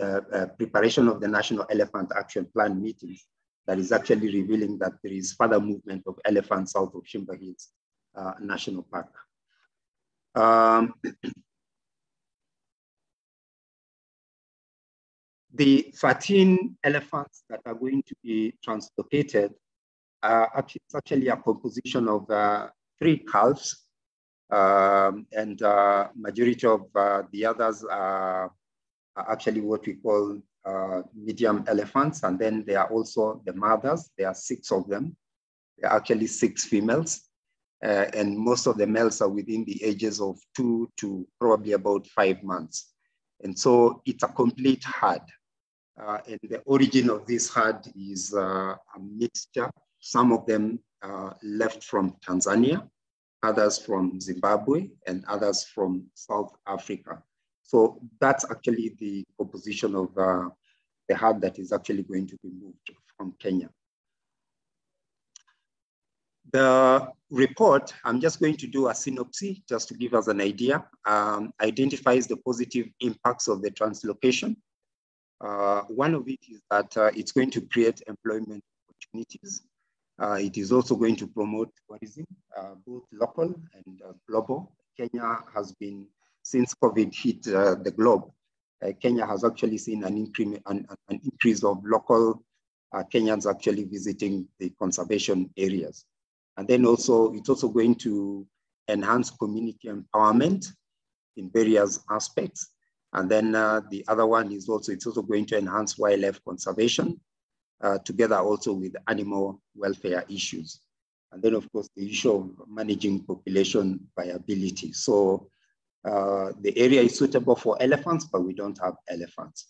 uh, uh, preparation of the National Elephant Action Plan meetings that is actually revealing that there is further movement of elephants south of Shimba Hills uh, National Park. Um, the 13 elephants that are going to be translocated it's actually a composition of uh, three calves um, and uh, majority of uh, the others are, are, actually what we call uh, medium elephants. And then there are also the mothers, there are six of them. There are actually six females. Uh, and most of the males are within the ages of two to probably about five months. And so it's a complete herd. and the origin of this herd is a mixture some of them uh, left from Tanzania, others from Zimbabwe, and others from South Africa. So that's actually the composition of uh, the herd that is actually going to be moved from Kenya. The report, I'm just going to do a synopsis just to give us an idea, um, identifies the positive impacts of the translocation. Uh, one of it is that uh, it's going to create employment opportunities. Uh, it is also going to promote tourism, uh, both local and uh, global. Kenya has been, since COVID hit uh, the globe, uh, Kenya has actually seen an, an, an increase of local uh, Kenyans actually visiting the conservation areas. And then also, it's also going to enhance community empowerment in various aspects. And then the other one is also, it's also going to enhance wildlife conservation uh, together also with animal welfare issues. And then of course, the issue of managing population viability. So uh, the area is suitable for elephants, but we don't have elephants.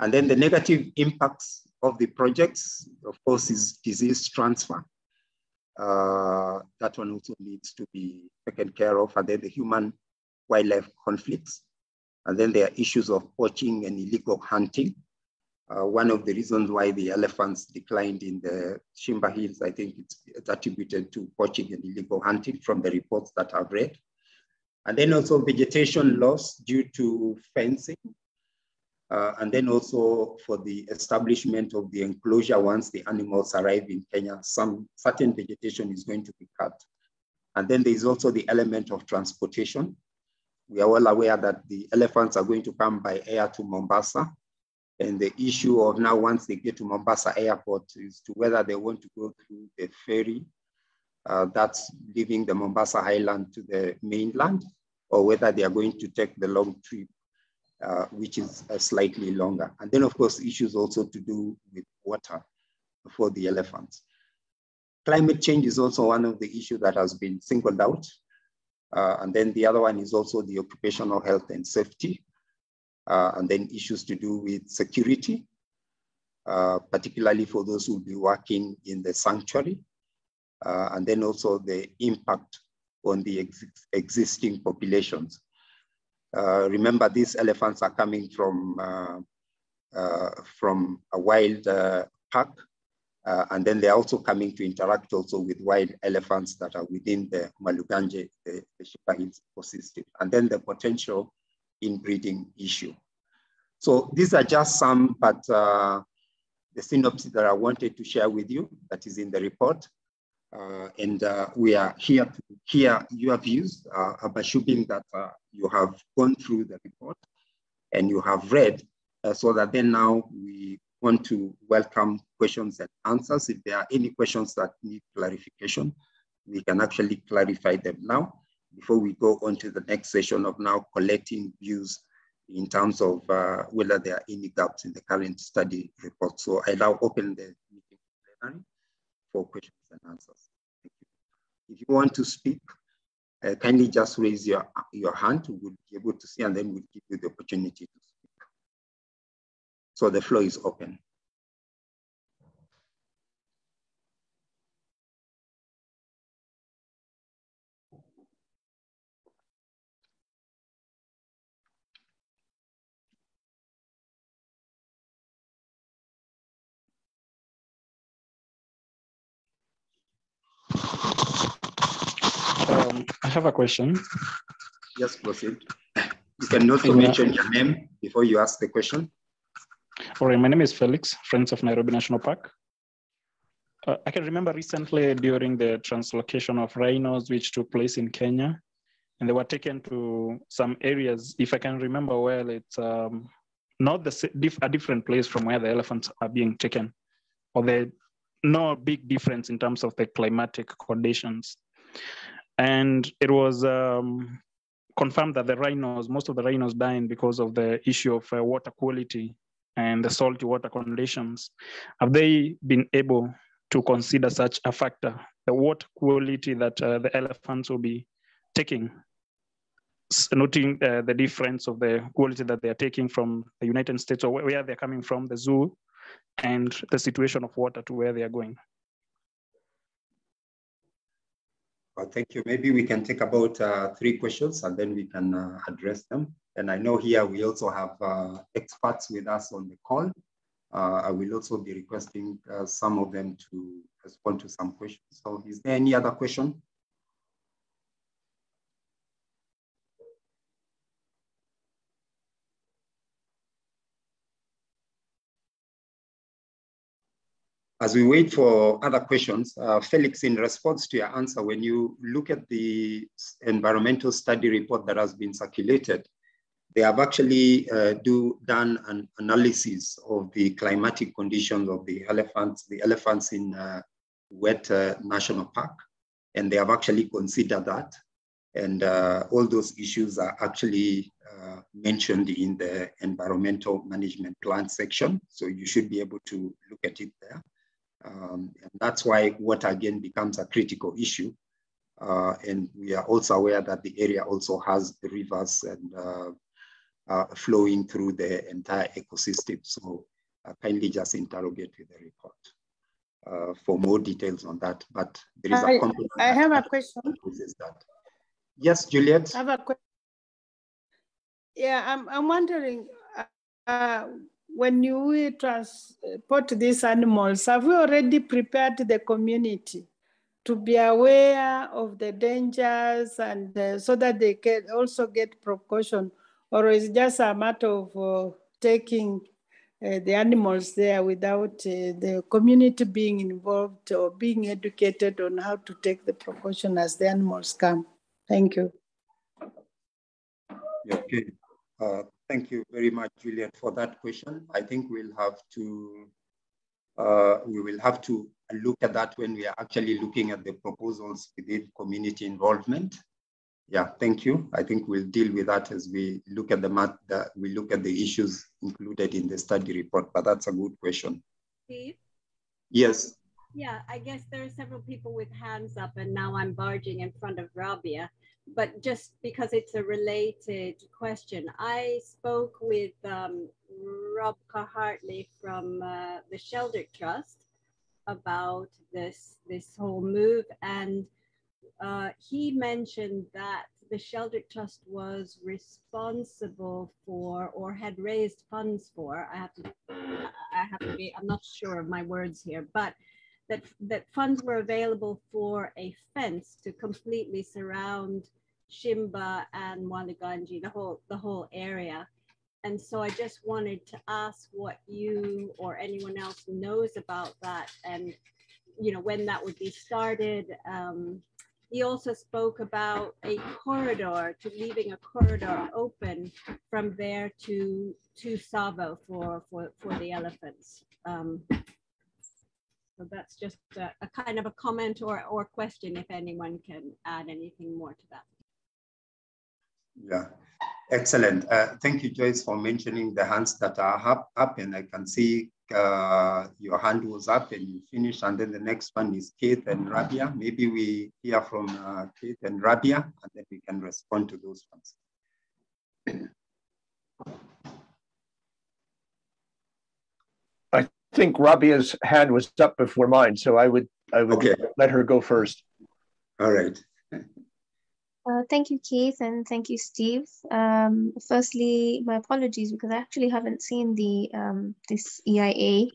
And then the negative impacts of the projects, of course, is disease transfer. Uh, that one also needs to be taken care of. And then the human wildlife conflicts. And then there are issues of poaching and illegal hunting. Uh, one of the reasons why the elephants declined in the Shimba Hills, I think it's, it's attributed to poaching and illegal hunting from the reports that I've read. And then also vegetation loss due to fencing. Uh, and then also for the establishment of the enclosure once the animals arrive in Kenya, some certain vegetation is going to be cut. And then there's also the element of transportation. We are well aware that the elephants are going to come by air to Mombasa and the issue of now, once they get to Mombasa airport, is to whether they want to go through the ferry uh, that's leaving the Mombasa Island to the mainland, or whether they are going to take the long trip, uh, which is uh, slightly longer. And then, of course, issues also to do with water for the elephants. Climate change is also one of the issues that has been singled out. Uh, and then the other one is also the occupational health and safety uh, and then issues to do with security, uh, particularly for those who will be working in the sanctuary, uh, and then also the impact on the ex existing populations. Uh, remember, these elephants are coming from, uh, uh, from a wild park, and then they're also coming to interact also with wild elephants that are within the Mwaluganje, the, the ecosystem, and then the potential inbreeding issue. So these are just some, but uh, the synopsis that I wanted to share with you that is in the report. Uh, and uh, we are here to hear your views. Uh, I'm assuming that uh, you have gone through the report and you have read, so that then now we want to welcome questions and answers. If there are any questions that need clarification, we can actually clarify them now before we go on to the next session of now collecting views in terms of uh, whether there are any gaps in the current study report. So I now open the meeting for questions and answers. You. If you want to speak, uh, kindly just raise your, your hand. We'll be able to see and then we'll give you the opportunity to speak. So the floor is open. I have a question. Yes, proceed. You can also mention your name before you ask the question. All right, my name is Felix, Friends of Nairobi National Park. Uh, I can remember recently during the translocation of rhinos, which took place in Kenya, and they were taken to some areas. If I can remember well, it's um, not the a different place from where the elephants are being taken, or the no big difference in terms of the climatic conditions. And it was um, confirmed that the rhinos, most of the rhinos dying because of the issue of uh, water quality and the salty water conditions. Have they been able to consider such a factor, the water quality that uh, the elephants will be taking, noting uh, the difference of the quality that they are taking from the United States or where they're coming from, the zoo, and the situation of water to where they are going. Well, thank you. Maybe we can take about uh, three questions and then we can uh, address them. And I know here we also have uh, experts with us on the call. Uh, I will also be requesting uh, some of them to respond to some questions. So is there any other question? As we wait for other questions, uh, Felix, in response to your answer, when you look at the environmental study report that has been circulated, they have actually uh, do done an analysis of the climatic conditions of the elephants, the elephants in uh, Wet uh, National Park, and they have actually considered that. And uh, all those issues are actually uh, mentioned in the environmental management plan section. So you should be able to look at it there. Um, and that's why water again becomes a critical issue. Uh, and we are also aware that the area also has rivers and uh, uh, flowing through the entire ecosystem. So uh, kindly just interrogate with the report uh, for more details on that. But there is I, a component. I have a question. Yes, Juliet. I have a question. Yeah, I'm, I'm wondering, uh, when you transport these animals, have we already prepared the community to be aware of the dangers and uh, so that they can also get precaution? Or is it just a matter of uh, taking uh, the animals there without uh, the community being involved or being educated on how to take the precaution as the animals come? Thank you. Okay. Thank you very much, Juliet, for that question. I think we'll have to uh, we will have to look at that when we are actually looking at the proposals within community involvement. Yeah, thank you. I think we'll deal with that as we look at the mat that we look at the issues included in the study report. But that's a good question. Steve? Yes. Yeah, I guess there are several people with hands up, and now I'm barging in front of Rabia but just because it's a related question, I spoke with um, Rob Hartley from uh, the Sheldrick Trust about this this whole move, and uh, he mentioned that the Sheldrick Trust was responsible for or had raised funds for. I have to I have to be I'm not sure of my words here, but that that funds were available for a fence to completely surround Shimba and Mwaluganje, the whole the whole area. And so I just wanted to ask what you or anyone else knows about that and you know when that would be started. Um, he also spoke about a corridor to leaving a corridor open from there to to Tsavo for for for the elephants. Um, so that's just a, a, kind of a comment or, or question if anyone can add anything more to that. Yeah, excellent. Uh, thank you, Joyce, for mentioning the hands that are up, up and I can see uh, your hand was up and you finished. And then the next one is Keith and Rabia. Maybe we hear from uh, Keith and Rabia and then we can respond to those ones. I think Rabia's hand was up before mine, so I would I would okay. let her go first. All right. Uh, thank you, Keith, and thank you, Steve. Um, firstly, my apologies because I actually haven't seen the um, this EIA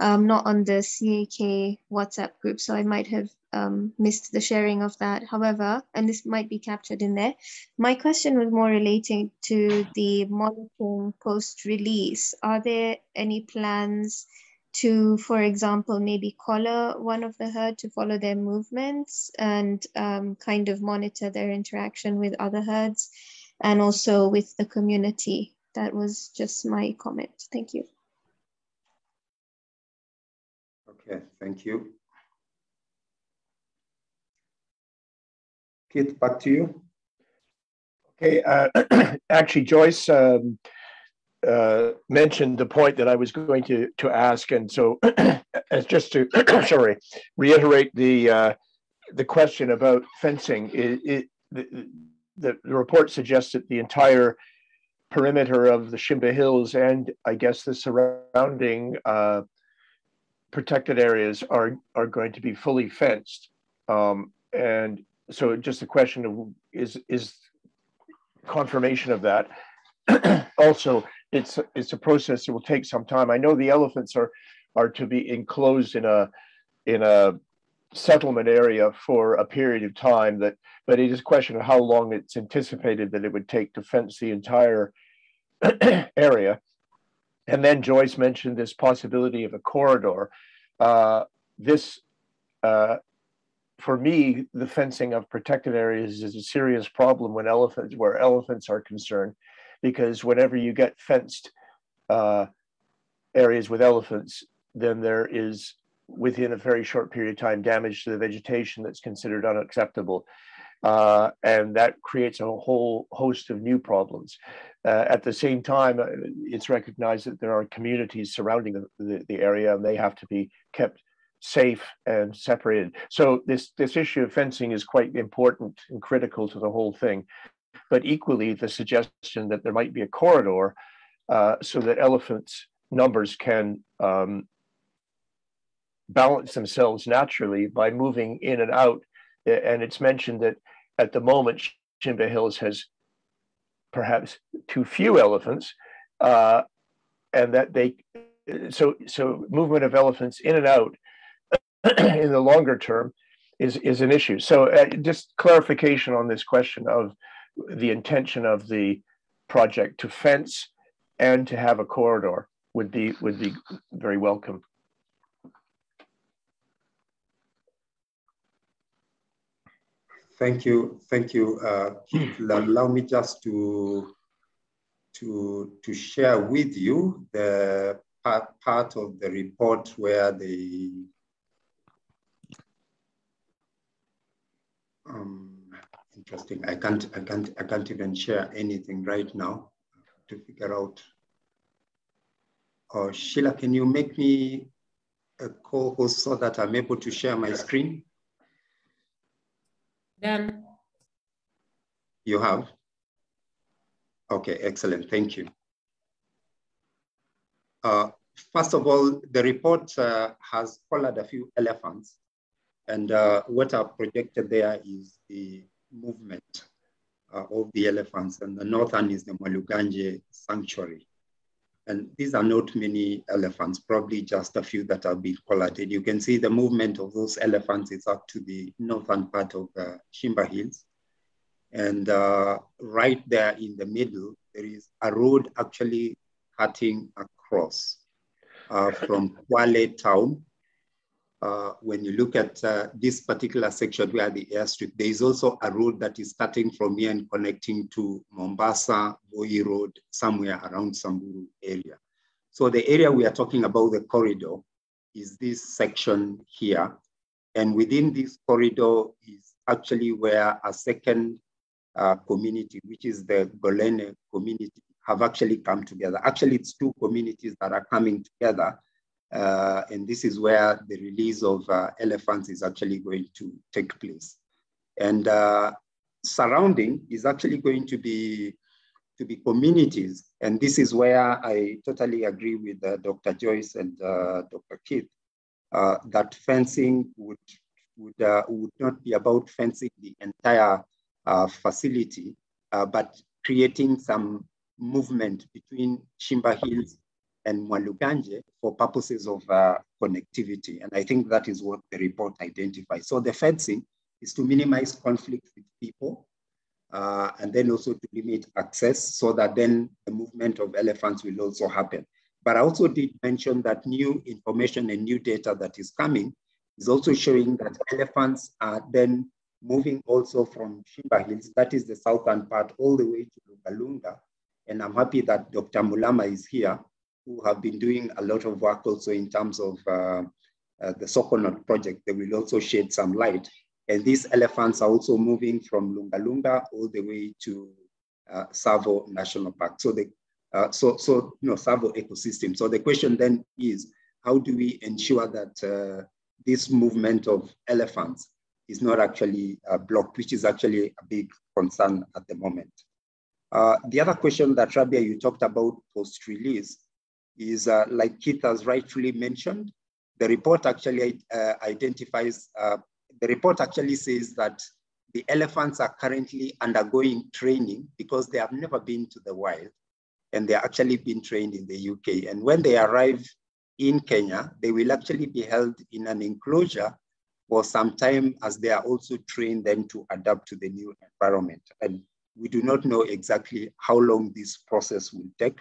um, not on the CAK WhatsApp group, so I might have um, missed the sharing of that. However, and this might be captured in there, my question was more relating to the monitoring post-release. Are there any plans to, for example, maybe collar one of the herd to follow their movements and um, kind of monitor their interaction with other herds and also with the community? That was just my comment. Thank you. Okay, thank you. Kit, back to you. Okay, uh, actually, Joyce um, uh, mentioned the point that I was going to to ask, and so as just to sorry reiterate the uh, the question about fencing. It, it the, the, report suggests that the entire perimeter of the Shimba Hills and I guess the surrounding uh, protected areas are are going to be fully fenced. Um, and so just a question of is is confirmation of that. also, it's it's a process that will take some time. I know the elephants are are to be enclosed in a in a settlement area for a period of time that but it is a question of how long it's anticipated that it would take to fence the entire area. And then joyce mentioned this possibility of a corridor. Uh, this uh, for me, the fencing of protected areas is a serious problem when elephants, where elephants are concerned, because whenever you get fenced uh, areas with elephants, then there is within a very short period of time damage to the vegetation that's considered unacceptable. Uh, and that creates a whole host of new problems. Uh, at the same time, uh, it's recognized that there are communities surrounding the, the, the area and they have to be kept safe and separated. So this, this issue of fencing is quite important and critical to the whole thing. But equally, the suggestion that there might be a corridor uh, so that elephants' numbers can um, balance themselves naturally by moving in and out. And it's mentioned that at the moment, Shimba Hills has perhaps too few elephants, uh, and that they so so movement of elephants in and out in the longer term is is an issue. So uh, just clarification on this question of the intention of the project to fence and to have a corridor would be would be very welcome. Thank you, thank you. Uh, allow me just to to to share with you the part, part of the report where the um, interesting. I can't, I can't, I can't even share anything right now to figure out. Oh, Sheila, can you make me a co-host so that I'm able to share my screen? Done. You have? Okay, excellent, thank you. Uh, first of all, the report uh, has collared a few elephants and uh, what I've projected there is the movement uh, of the elephants. And the northern is the Mwaluganje Sanctuary. And these are not many elephants, probably just a few that have been collated. You can see the movement of those elephants is up to the northern part of uh, Shimba Hills. And uh, right there in the middle, there is a road actually cutting across uh, from Kwale town uh, when you look at uh, this particular section where the airstrip, there is also a road that is starting from here and connecting to Mombasa, Voi Road, somewhere around Samburu area. So the area we are talking about, the corridor, is this section here. And within this corridor is actually where a second uh, community, which is the Golini community, have actually come together. Actually, it's two communities that are coming together uh, and this is where the release of uh, elephants is actually going to take place. And uh, surrounding is actually going to be to be communities. And this is where I totally agree with uh, Dr. Joyce and uh, Dr. Keith uh, that fencing would, would, would not be about fencing the entire facility, but creating some movement between Shimba Hills and Mwaluganje for purposes of uh, connectivity. And I think that is what the report identifies. So the fencing is to minimize conflict with people uh, and then also to limit access so that then the movement of elephants will also happen. But I also did mention that new information and new data that is coming is also showing that elephants are then moving also from Shimba Hills, that is the southern part, all the way to Lungalunga. And I'm happy that Dr. Mulama is here, who have been doing a lot of work also in terms of uh, uh, the Sokonot project. They will also shed some light. And these elephants are also moving from Lungalunga all the way to uh, Tsavo National Park. So the uh, so so you know Tsavo ecosystem. So the question then is, how do we ensure that uh, this movement of elephants is not actually uh, blocked, which is actually a big concern at the moment. Uh, the other question that Rabia, you talked about post-release is, uh, like Keith has rightfully mentioned, the report actually uh, identifies, uh, the report actually says that the elephants are currently undergoing training because they have never been to the wild and they're actually being trained in the UK. And when they arrive in Kenya, they will actually be held in an enclosure for some time as they are also trained then to adapt to the new environment. And we do not know exactly how long this process will take.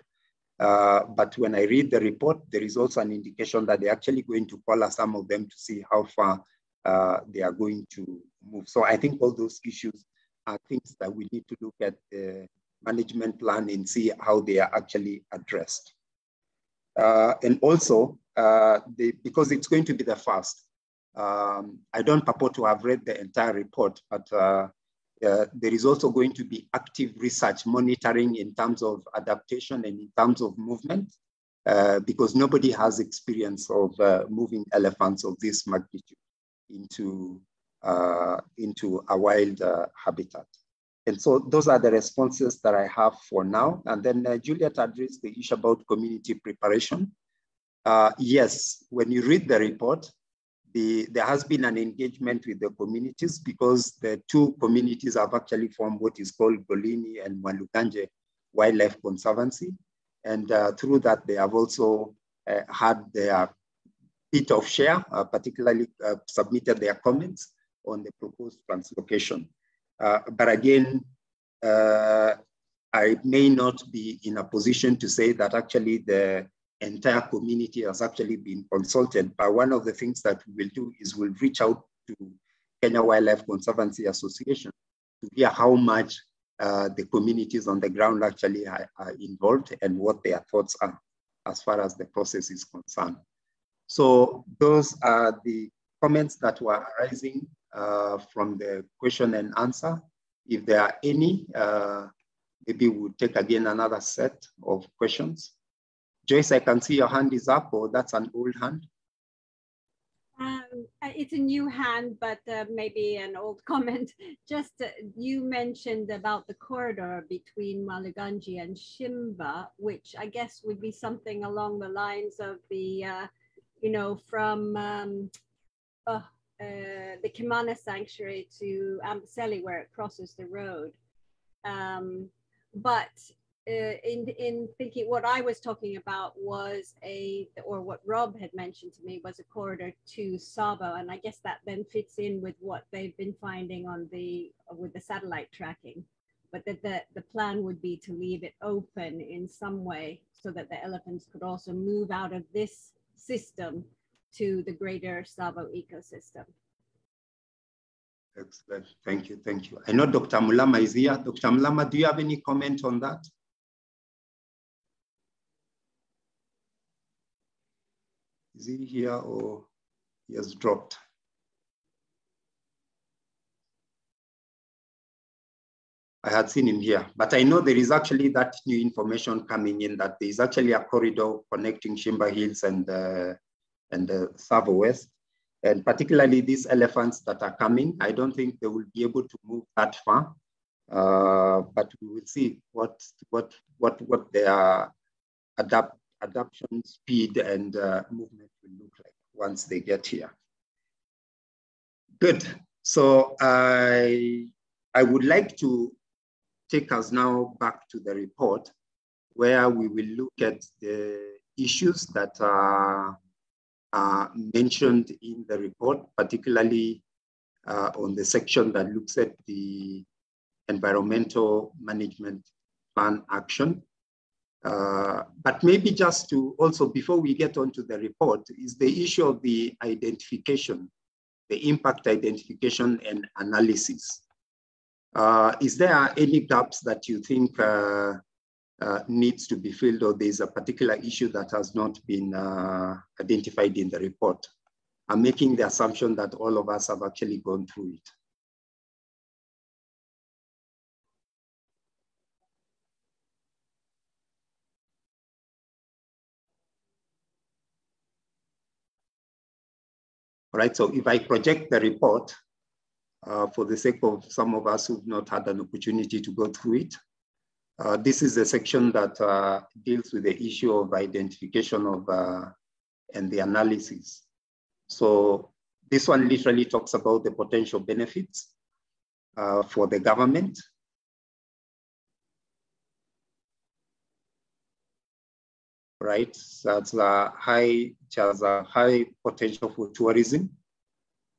Uh, but when I read the report, there is also an indication that they're actually going to collar some of them to see how far uh, they are going to move. So I think all those issues are things that we need to look at the management plan and see how they are actually addressed. Uh, and also, uh, the, because it's going to be the first, um, I don't purport to have read the entire report, but uh, there is also going to be active research monitoring in terms of adaptation and in terms of movement, uh, because nobody has experience of uh, moving elephants of this magnitude into, uh, into a wild uh, habitat. And so those are the responses that I have for now. And then Juliet addressed the issue about community preparation. yes, when you read the report, the, there has been an engagement with the communities because the two communities have actually formed what is called Golini and Mwaluganje Wildlife Conservancy. And uh, through that, they have also uh, had their bit of share, uh, particularly uh, submitted their comments on the proposed translocation. Uh, but again, uh, I may not be in a position to say that actually the entire community has actually been consulted. But one of the things that we will do is we'll reach out to Kenya Wildlife Conservancy Association to hear how much uh, the communities on the ground actually are, are, involved and what their thoughts are as far as the process is concerned. So those are the comments that were arising uh, from the question and answer. If there are any, uh, maybe we'll take again another set of questions. Joyce, I can see your hand is up, or that's an old hand. Um, uh, it's a new hand, but uh, maybe an old comment. Just uh, you mentioned about the corridor between Mwaluganje and Shimba, which I guess would be something along the lines of the, uh, you know, from um, uh, uh, the Kimana Sanctuary to Amboseli, where it crosses the road. Um, but Uh, in in thinking what I was talking about was a or what Rob had mentioned to me was a corridor to Tsavo, and I guess that then fits in with what they've been finding on the with the satellite tracking. But that the, the plan would be to leave it open in some way so that the elephants could also move out of this system to the greater Tsavo ecosystem. Excellent. Thank you. Thank you. I know Dr. Mulama is here. Dr. Mulama, do you have any comment on that? Is he here or he has dropped? I had seen him here, but I know there is actually that new information coming in that there is actually a corridor connecting Shimba Hills and, uh, and the Tsavo West. And particularly these elephants that are coming, I don't think they will be able to move that far. Uh, but we will see what, what, what, what their adapt, adaptation speed and uh, movement will look like once they get here. Good. So I, I would like to take us now back to the report where we will look at the issues that are, are mentioned in the report, particularly uh, on the section that looks at the environmental management plan action. Uh, but maybe just to also, before we get onto the report, is the issue of the identification, the impact identification and analysis. Uh, is there any gaps that you think uh, uh, needs to be filled or there's a particular issue that has not been uh, identified in the report? I'm making the assumption that all of us have actually gone through it. Right, so if I project the report, uh, for the sake of some of us who've not had an opportunity to go through it, uh, this is the section that uh, deals with the issue of identification of uh, and the analysis. So this one literally talks about the potential benefits uh, for the government. Right, that's a high, has a high potential for tourism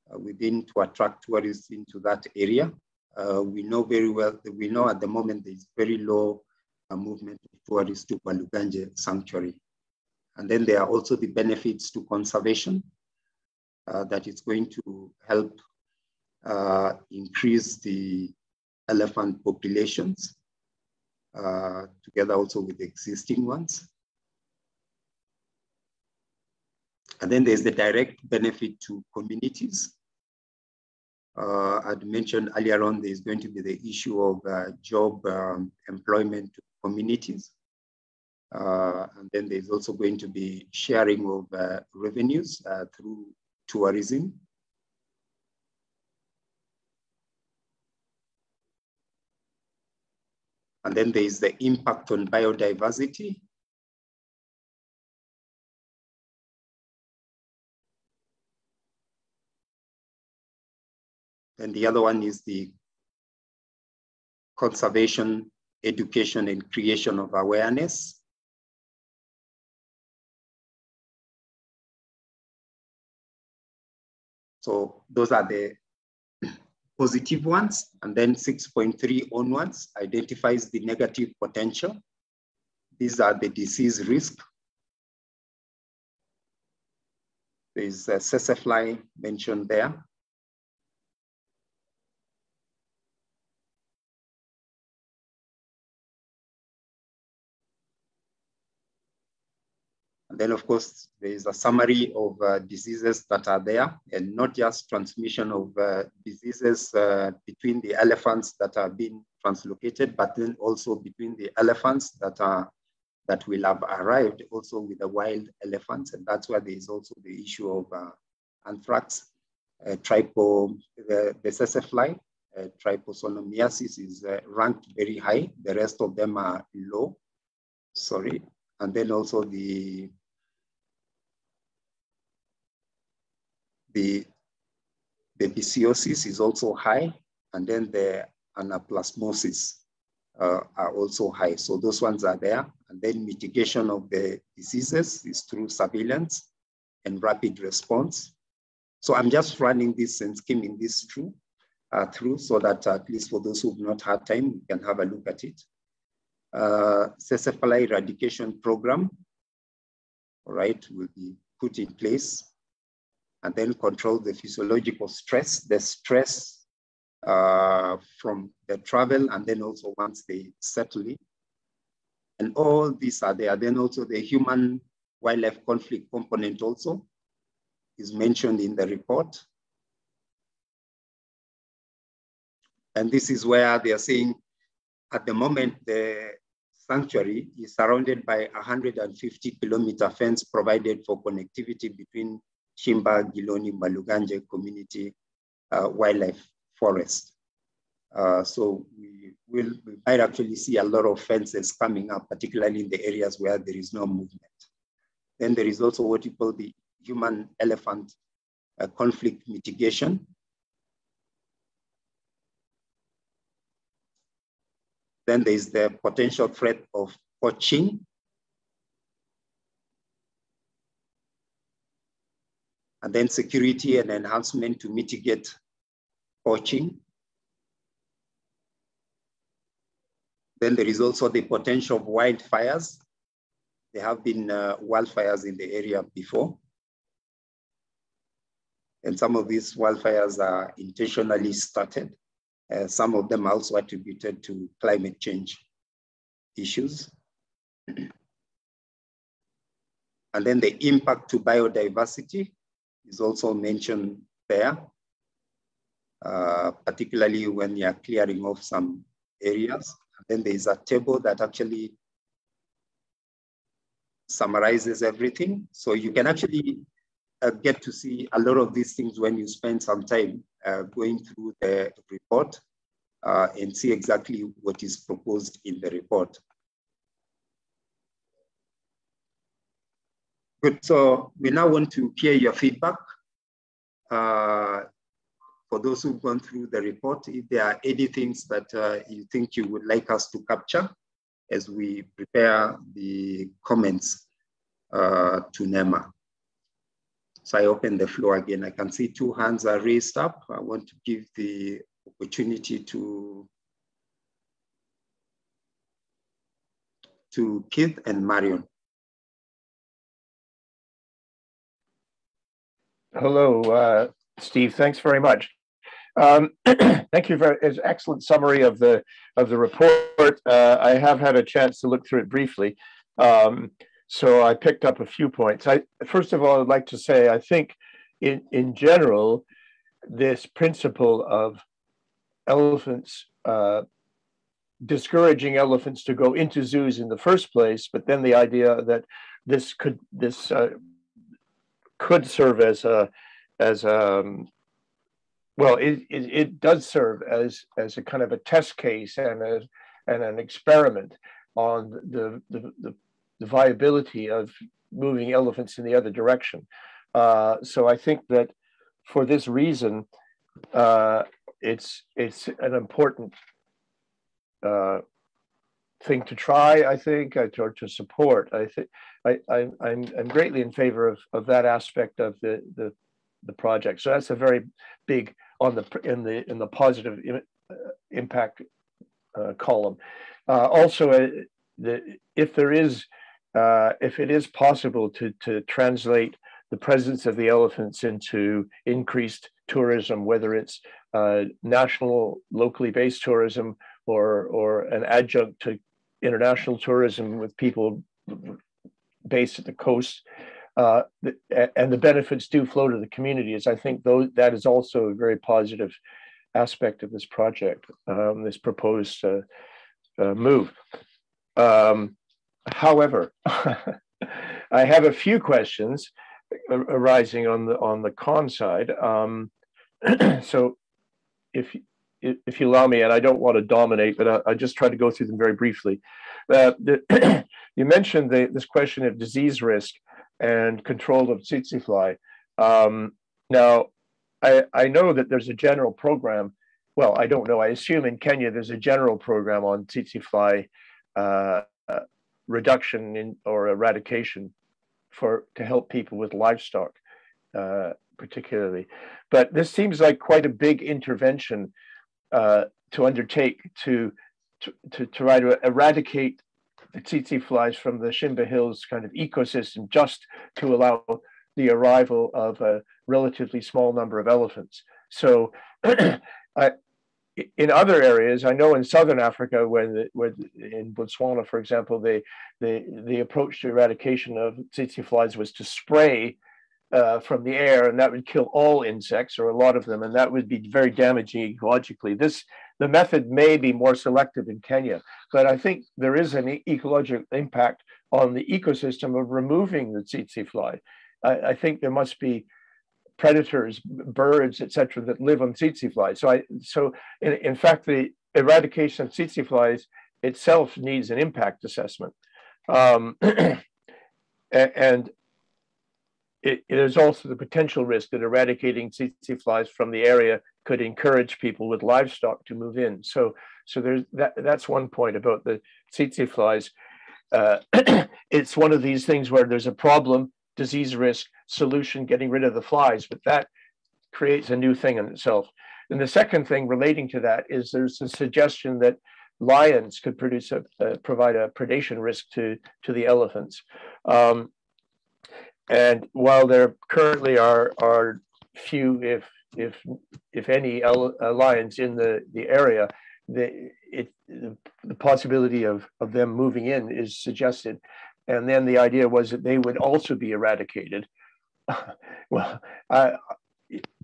uh, within to attract tourists into that area. Uh, we know very well, we know at the moment there is very low uh, movement of tourists to Mwaluganje Sanctuary. And then there are also the benefits to conservation uh, that is going to help uh, increase the elephant populations uh, together also with existing ones. And then there's the direct benefit to communities. Uh, I'd mentioned earlier on, there's going to be the issue of uh, job um, employment to communities. Uh, and then there's also going to be sharing of uh, revenues uh, through tourism. And then there is the impact on biodiversity. And the other one is the conservation, education, and creation of awareness. So those are the positive ones. And then 6.3 onwards identifies the negative potential. These are the disease risk. There's a tsetse fly mentioned there. And then of course, there is a summary of uh, diseases that are there and not just transmission of uh, diseases uh, between the elephants that are being translocated, but then also between the elephants that are that will have arrived also with the wild elephants. And that's why there is also the issue of uh, anthrax, uh, tripo, the, the tsetse fly, uh, is uh, ranked very high. The rest of them are low, sorry. And then also the the, the babesiosis is also high, and then the anaplasmosis uh, are also high. So those ones are there. And then mitigation of the diseases is through surveillance and rapid response. So I'm just running this and skimming this through, uh, through so that at least for those who've not had time, we can have a look at it. Uh, eradication program, all right, will be put in place and then control the physiological stress, the stress uh, from the travel, and then also once they settle in. And all these are there. Then also the human wildlife conflict component also is mentioned in the report. And this is where they are saying at the moment, the sanctuary is surrounded by 150 kilometer fence provided for connectivity between Shimba Golini Mwaluganje Community uh, Wildlife Forest. Uh, so we will we might actually see a lot of fences coming up, particularly in the areas where there is no movement. Then there is also what you call the human elephant uh, conflict mitigation. Then there is the potential threat of poaching And then security and enhancement to mitigate poaching. Then there is also the potential of wildfires. There have been uh, wildfires in the area before. And some of these wildfires are intentionally started. Uh, some of them are also attributed to climate change issues. and then the impact to biodiversity is also mentioned there, uh, particularly when you're clearing off some areas. And then there's a table that actually summarizes everything. So you can actually uh, get to see a lot of these things when you spend some time uh, going through the report uh, and see exactly what is proposed in the report. Good, so we now want to hear your feedback. Uh, for those who've gone through the report, if there are any things that uh, you think you would like us to capture as we prepare the comments uh, to NEMA. So I open the floor again. I can see two hands are raised up. I want to give the opportunity to, to Keith and Marion. Hello, uh, Steve. Thanks very much. Um, thank you for an excellent summary of the of the report. Uh, I have had a chance to look through it briefly. Um, so I picked up a few points. I, first of all, I'd like to say I think in, in general, this principle of elephants, uh, discouraging elephants to go into zoos in the first place, but then the idea that this could this uh, could serve as a as a um, well, it, it, it, does serve as as a kind of a test case and a, and an experiment on the the, the the viability of moving elephants in the other direction. Uh, so I think that for this reason, uh, it's it's an important uh, thing to try. I think or to support. I think I, I I'm I'm greatly in favor of of that aspect of the the the project. So that's a very big on the in the in the positive uh, impact uh, column. Uh, also, uh, the, if there is uh, if it is possible to, to translate the presence of the elephants into increased tourism, whether it's uh, national, locally based tourism or, or an adjunct to international tourism with people based at the coast, uh, and the benefits do flow to the communities. I think that is also a very positive aspect of this project, um, this proposed uh, uh, move. Um, However, I have a few questions arising on the on the con side. Um, so, if if you allow me, and I don't want to dominate, but I, I just try to go through them very briefly. Uh, the, you mentioned the, this question of disease risk and control of tsetse fly. Um, now, I, I know that there's a general program. Well, I don't know. I assume in Kenya there's a general program on tsetse fly uh, reduction in or eradication for to help people with livestock, uh, particularly. But this seems like quite a big intervention uh, to undertake to, to, to try to eradicate the tsetse flies from the Shimba Hills kind of ecosystem just to allow the arrival of a relatively small number of elephants. So I, in other areas, I know in southern Africa, when, the, when in Botswana, for example, the, the, the approach to eradication of tsetse flies was to spray uh, from the air, and that would kill all insects or a lot of them, and that would be very damaging ecologically. This the method may be more selective in Kenya, but I think there is an ecological impact on the ecosystem of removing the tsetse fly. I, I think there must be predators, birds, etc., that live on tsetse flies. So, I, so in, in fact, the eradication of tsetse flies itself needs an impact assessment. Um, and it, is also the potential risk that eradicating tsetse flies from the area could encourage people with livestock to move in. So, so there's that. That's one point about the tsetse flies. Uh, it's one of these things where there's a problem disease risk, solution, getting rid of the flies, but that creates a new thing in itself. And the second thing relating to that is there's a suggestion that lions could produce a, uh, provide a predation risk to, to the elephants. Um, and while there currently are, are few, if, if, if any lions in the, the area, the, it, the possibility of, of them moving in is suggested. And then the idea was that they would also be eradicated. well, I,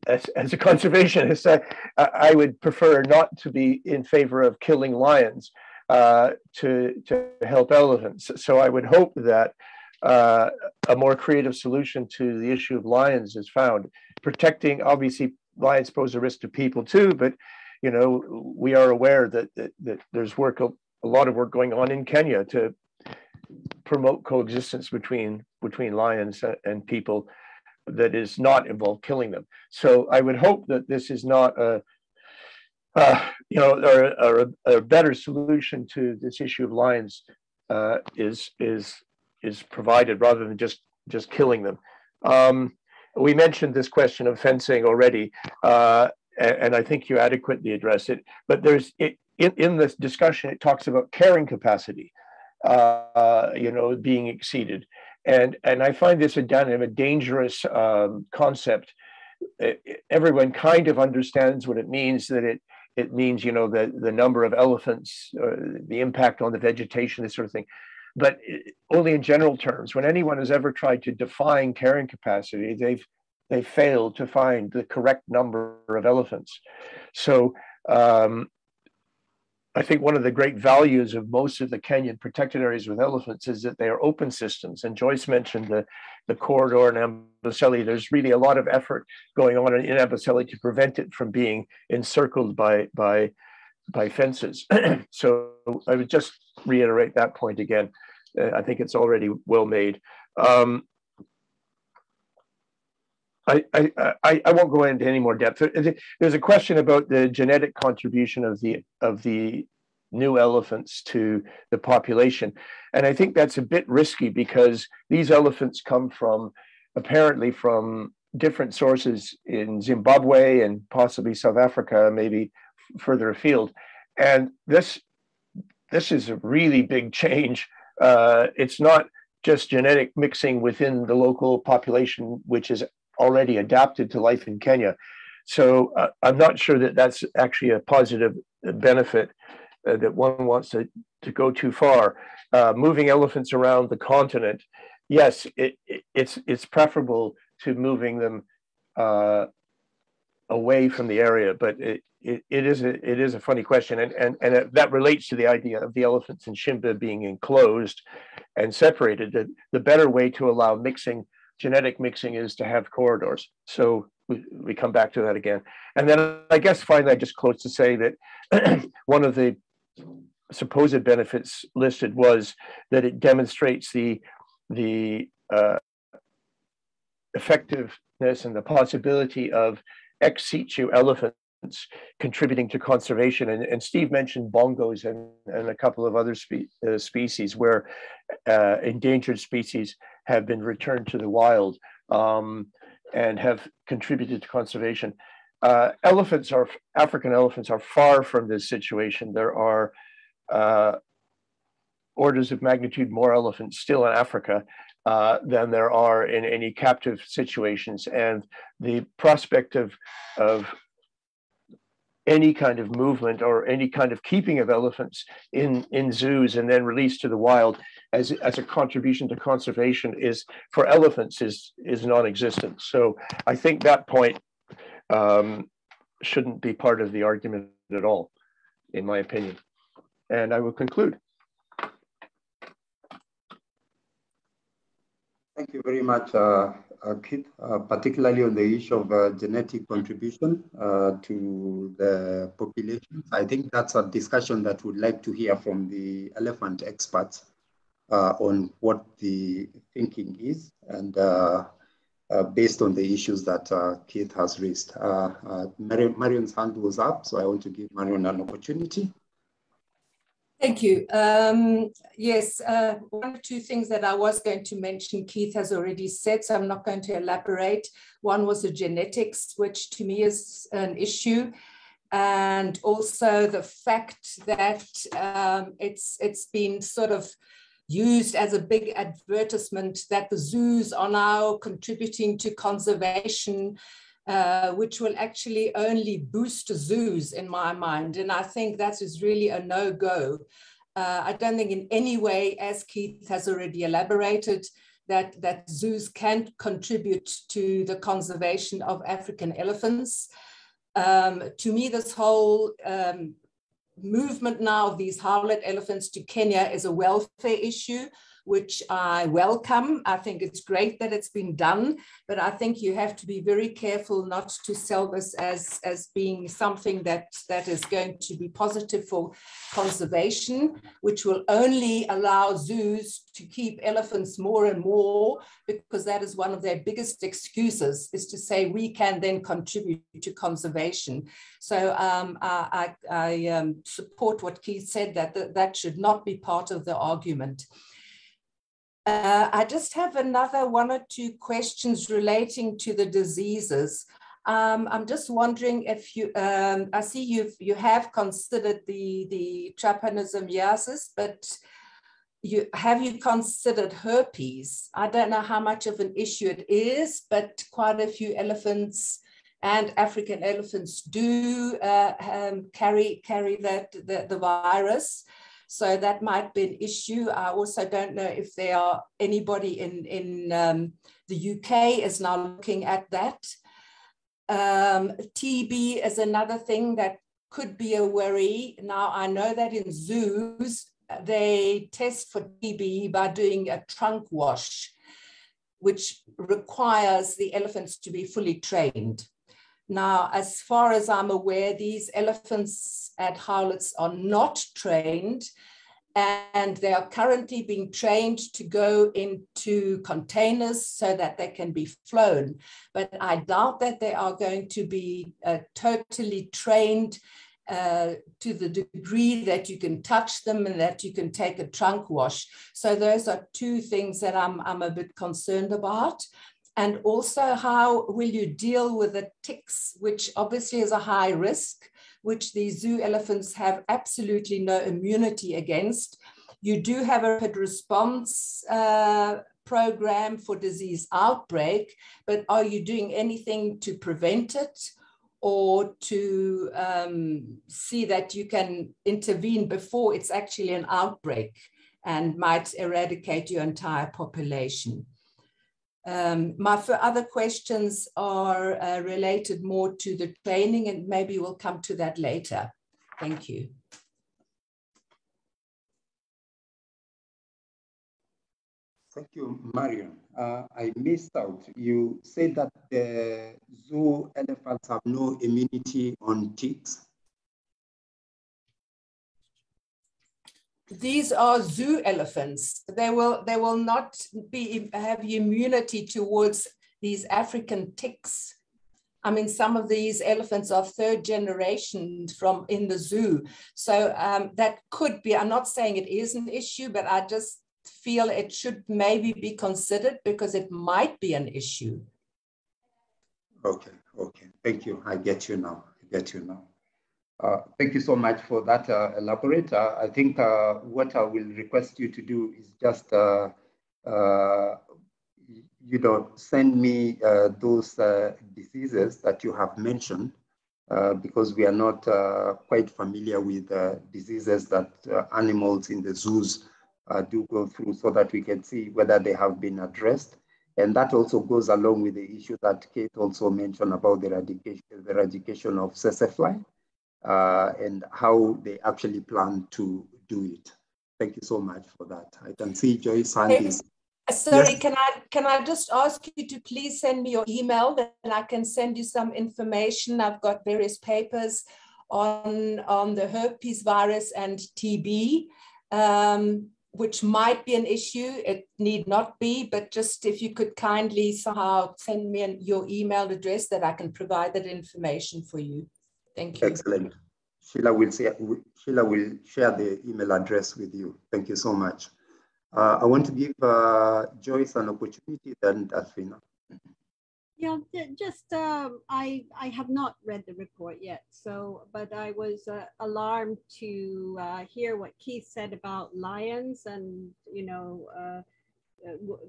as, as a conservationist, I, I would prefer not to be in favor of killing lions uh, to, to help elephants. So I would hope that uh, a more creative solution to the issue of lions is found. Protecting, obviously, lions pose a risk to people too, but you know we are aware that that, that there's work, a, lot of work going on in Kenya to promote coexistence between between lions and people that is not involved killing them. So I would hope that this is not a, uh, you know, or, or a, a, better solution to this issue of lions uh, is is is provided rather than just just killing them. Um, we mentioned this question of fencing already, uh, and, I think you adequately addressed it. But there's it, in in this discussion, it talks about carrying capacity, uh, you know, being exceeded, and and I find this a, a dangerous um, concept. everyone kind of understands what it means. That it it means you know the the number of elephants, uh, the impact on the vegetation, this sort of thing. But only in general terms. When anyone has ever tried to define carrying capacity, they've they failed to find the correct number of elephants. So um, I think one of the great values of most of the Kenyan protected areas with elephants is that they are open systems. And Joyce mentioned the, the corridor in Amboseli. There's really a lot of effort going on in Amboseli to prevent it from being encircled by, by, by fences. so I would just reiterate that point again. Uh, I think it's already well made. Um, I, I, I won't go into any more depth. There's a question about the genetic contribution of the of the new elephants to the population, and I think that's a bit risky because these elephants come from apparently from different sources in Zimbabwe and possibly South Africa, maybe further afield, and this this is a really big change. Uh, it's not just genetic mixing within the local population, which is already adapted to life in Kenya. So uh, I'm not sure that that's actually a positive benefit uh, that one wants to, to go too far. Uh, moving elephants around the continent, yes, it, it, it's it's preferable to moving them uh, away from the area, but it, it, it is a it is a funny question, and and and that relates to the idea of the elephants in Shimba being enclosed and separated. The, the better way to allow mixing genetic mixing is to have corridors. So we, we come back to that again. And then I guess finally, I just close to say that one of the supposed benefits listed was that it demonstrates the, the uh, effectiveness and the possibility of ex situ elephants contributing to conservation. And, and Steve mentioned bongos and, and a couple of other spe uh, species where uh, endangered species have been returned to the wild um, and have contributed to conservation. Uh, elephants are, African elephants are far from this situation. There are uh, orders of magnitude more elephants still in Africa uh, than there are in any captive situations. And the prospect of, of any kind of movement or any kind of keeping of elephants in, in zoos and then released to the wild as, as a contribution to conservation is for elephants is, is non-existent. So I think that point um, shouldn't be part of the argument at all, in my opinion. And I will conclude. Thank you very much, uh, uh, Keith, uh, particularly on the issue of uh, genetic contribution uh, to the population. I think that's a discussion that we'd like to hear from the elephant experts uh, on what the thinking is and based on the issues that Keith has raised. Marion, Marion's hand was up, so I want to give Marion an opportunity. Thank you. Um, yes, uh, one or two things that I was going to mention, Keith has already said, so I'm not going to elaborate. One was the genetics, which to me is an issue. And also the fact that um, it's, it's been sort of used as a big advertisement that the zoos are now contributing to conservation uh, which will actually only boost zoos in my mind. And I think that is really a no-go. Uh, I don't think in any way, as Keith has already elaborated, that, that zoos can contribute to the conservation of African elephants. Um, to me, this whole um, movement now of these Howletts elephants to Kenya is a welfare issue which I welcome. I think it's great that it's been done, but I think you have to be very careful not to sell this as, as being something that, that is going to be positive for conservation, which will only allow zoos to keep elephants more and more, because that is one of their biggest excuses, is to say we can then contribute to conservation. So um, I, I, I um, support what Keith said, that, that that should not be part of the argument. Uh, I just have another one or two questions relating to the diseases. Um, I'm just wondering if you, um, I see you've, you have considered the, the trypanosomiasis, but you, have you considered herpes? I don't know how much of an issue it is, but quite a few elephants and African elephants do uh, um, carry, carry that, the, the virus. So that might be an issue. I also don't know if there are anybody in, in um, the UK is now looking at that. Um, TB is another thing that could be a worry. Now, I know that in zoos, they test for TB by doing a trunk wash, which requires the elephants to be fully trained. Now, as far as I'm aware, these elephants at Howletts are not trained and they are currently being trained to go into containers so that they can be flown. But I doubt that they are going to be uh, totally trained uh, to the degree that you can touch them and that you can take a trunk wash. So those are two things that I'm, I'm a bit concerned about. And also, how will you deal with the ticks, which obviously is a high risk, which the zoo elephants have absolutely no immunity against. You do have a rapid response uh, program for disease outbreak, but are you doing anything to prevent it or to um, see that you can intervene before it's actually an outbreak and might eradicate your entire population? Um, my other questions are uh, related more to the training and maybe we'll come to that later. Thank you. Thank you, Marion. Uh, I missed out. You said that the zoo elephants have no immunity on ticks. These are zoo elephants. They will they will not be have immunity towards these African ticks. I mean, some of these elephants are third generation from in the zoo. So um, that could be, I'm not saying it is an issue, but I just feel it should maybe be considered because it might be an issue. Okay, okay. Thank you. I get you now. I get you now. Uh, thank you so much for that uh, elaborate. Uh, I think uh, what I will request you to do is just, uh, uh, you know, send me those diseases that you have mentioned because we are not quite familiar with diseases that animals in the zoos do go through so that we can see whether they have been addressed. And that also goes along with the issue that Kate also mentioned about the eradication, the eradication of fly uh, and how they actually plan to do it. Thank you so much for that. I can see Joyce Sandys. Sorry, yes. can I can I just ask you to please send me your email and I can send you some information. I've got various papers on on the herpes virus and TB, um, which might be an issue. It need not be, but just if you could kindly somehow send me an, your email address that I can provide that information for you. Thank you. Excellent. Sheila will say, Sheila will share the email address with you. Thank you so much. Uh, I want to give uh, Joyce an opportunity, then Alfina. Yeah, just um, I I have not read the report yet. So, but I was uh, alarmed to uh, hear what Keith said about lions and you know uh, uh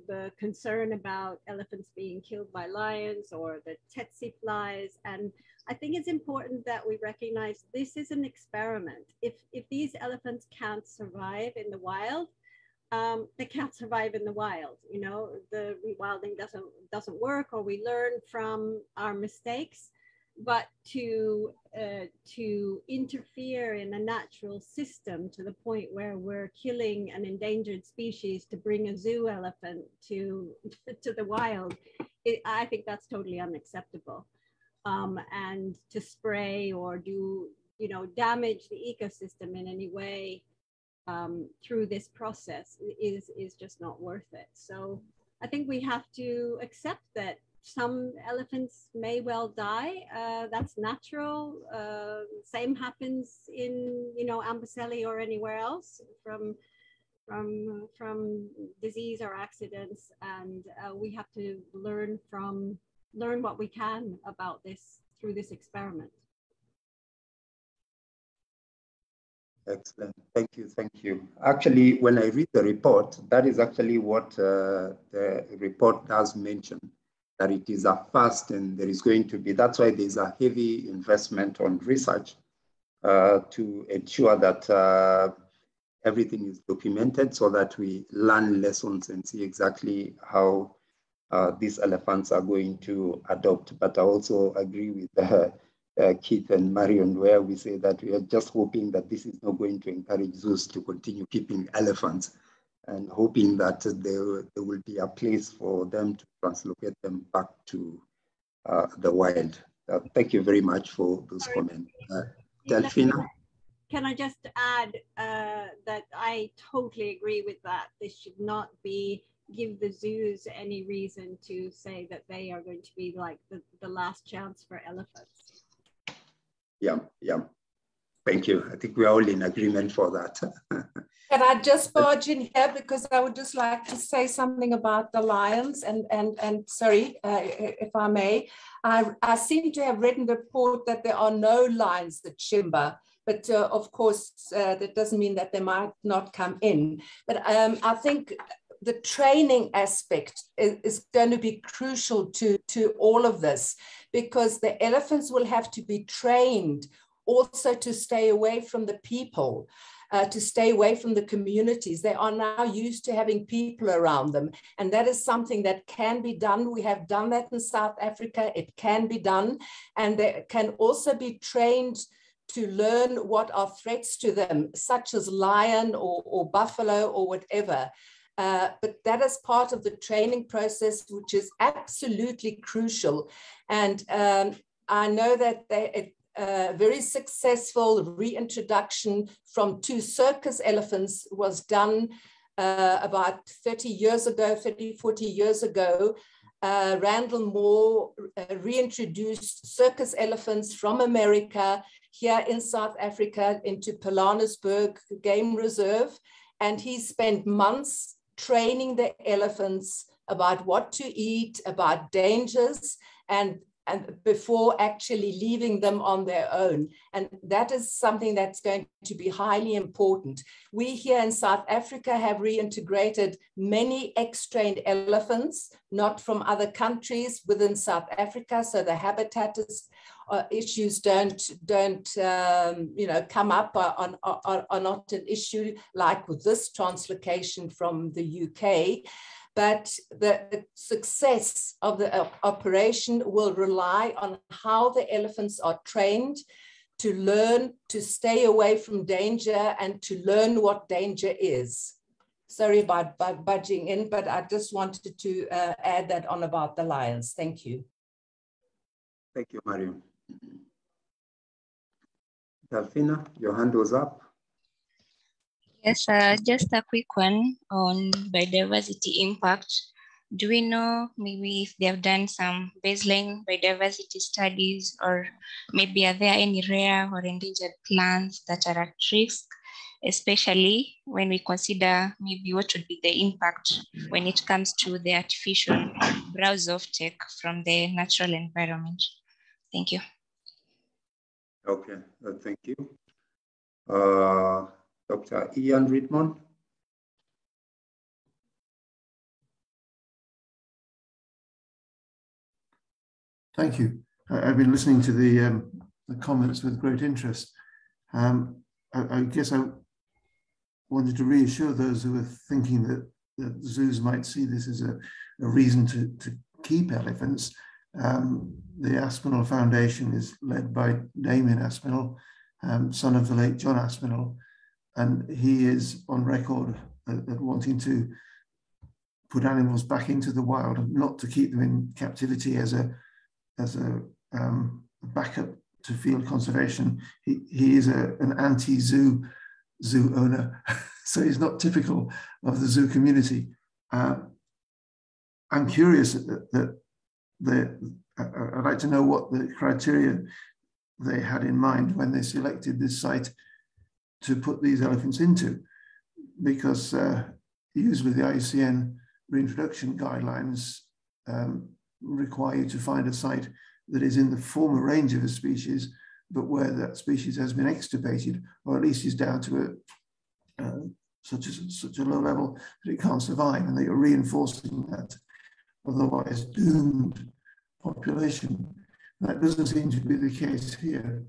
the concern about elephants being killed by lions or the tsetse flies. And I think it's important that we recognize this is an experiment. If if these elephants can't survive in the wild, um, they can't survive in the wild. You know, the rewilding doesn't doesn't work, or we learn from our mistakes. But to uh, to interfere in a natural system to the point where we're killing an endangered species to bring a zoo elephant to to the wild, it, I think that's totally unacceptable. Um, and to spray or do you know damage the ecosystem in any way um, through this process is, is just not worth it. So I think we have to accept that some elephants may well die. Uh, that's natural. Uh, same happens in, you know, Amboseli or anywhere else from, from, from disease or accidents. And uh, we have to learn from, learn what we can about this through this experiment. Excellent. Thank you. Thank you. Actually, when I read the report, that is actually what uh, the report does mention, that it is a first and there is going to be, that's why there's a heavy investment on research uh, to ensure that uh, everything is documented so that we learn lessons and see exactly how uh, these elephants are going to adopt. But I also agree with the uh, Keith and Marion, where we say that we are just hoping that this is not going to encourage zoos to continue keeping elephants and hoping that there, there will be a place for them to translocate them back to uh, the wild. Uh, thank you very much for those Sorry. comments. Uh, Delphina? Can I just add uh, that I totally agree with that. This should not be give the zoos any reason to say that they are going to be like the, the last chance for elephants yeah, yeah. Thank you. I think we're all in agreement for that. Can I just barge in here because I would just like to say something about the lions and and and sorry uh, if I may, I, I seem to have read in the report that there are no lions at Shimba, but uh, of course uh, that doesn't mean that they might not come in. But um, I think the training aspect is, is, going to be crucial to, to all of this because the elephants will have to be trained also to stay away from the people. Uh, to stay away from the communities. They are now used to having people around them. And that is something that can be done. We have done that in South Africa. It can be done. And they can also be trained to learn what are threats to them, such as lion or, or buffalo or whatever. Uh, but that is part of the training process, which is absolutely crucial. And um, I know that they, a very successful reintroduction from two circus elephants was done uh, about 30 years ago, 30, 40 years ago. Uh, Randall Moore uh, reintroduced circus elephants from America here in South Africa into Pilanesberg Game Reserve. And he spent months training the elephants about what to eat, about dangers, and and before actually leaving them on their own. And that is something that's going to be highly important. We here in South Africa have reintegrated many ex-trained elephants, not from other countries within South Africa. So the habitat is, uh, issues don't, don't um, you know, come up on, on, are not an issue like with this translocation from the UK but the success of the operation will rely on how the elephants are trained to learn to stay away from danger and to learn what danger is. Sorry about, budging in, but I just wanted to uh, add that on about the lions. Thank you. Thank you, Mario. Delphina, your hand was up. Yes, uh, just a quick one on biodiversity impact. do we know maybe if they have done some baseline biodiversity studies or maybe are there any rare or endangered plants that are at risk, especially when we consider maybe what would be the impact when it comes to the artificial browse offtake from the natural environment? Thank you. Okay, uh, thank you. Uh, Dr. Ian Redmond. Thank you. I've been listening to the, um, the comments with great interest. Um, I, I, guess I wanted to reassure those who are thinking that, that zoos might see this as a, a reason to, to keep elephants. Um, the Aspinall Foundation is led by Damian Aspinall, um, son of the late John Aspinall, and he is on record at, at wanting to put animals back into the wild, not to keep them in captivity as a as a um, backup to field conservation. He, he is a, an anti-zoo zoo owner, so he's not typical of the zoo community. Uh, I'm curious that, that the, I'd like to know what the criteria they had in mind when they selected this site to put these elephants into, because uh, usually the IUCN reintroduction guidelines um, require you to find a site that is in the former range of a species, but where that species has been extirpated, or at least is down to a, uh, such, a, such a low level that it can't survive, and that you're reinforcing that otherwise doomed population. That doesn't seem to be the case here,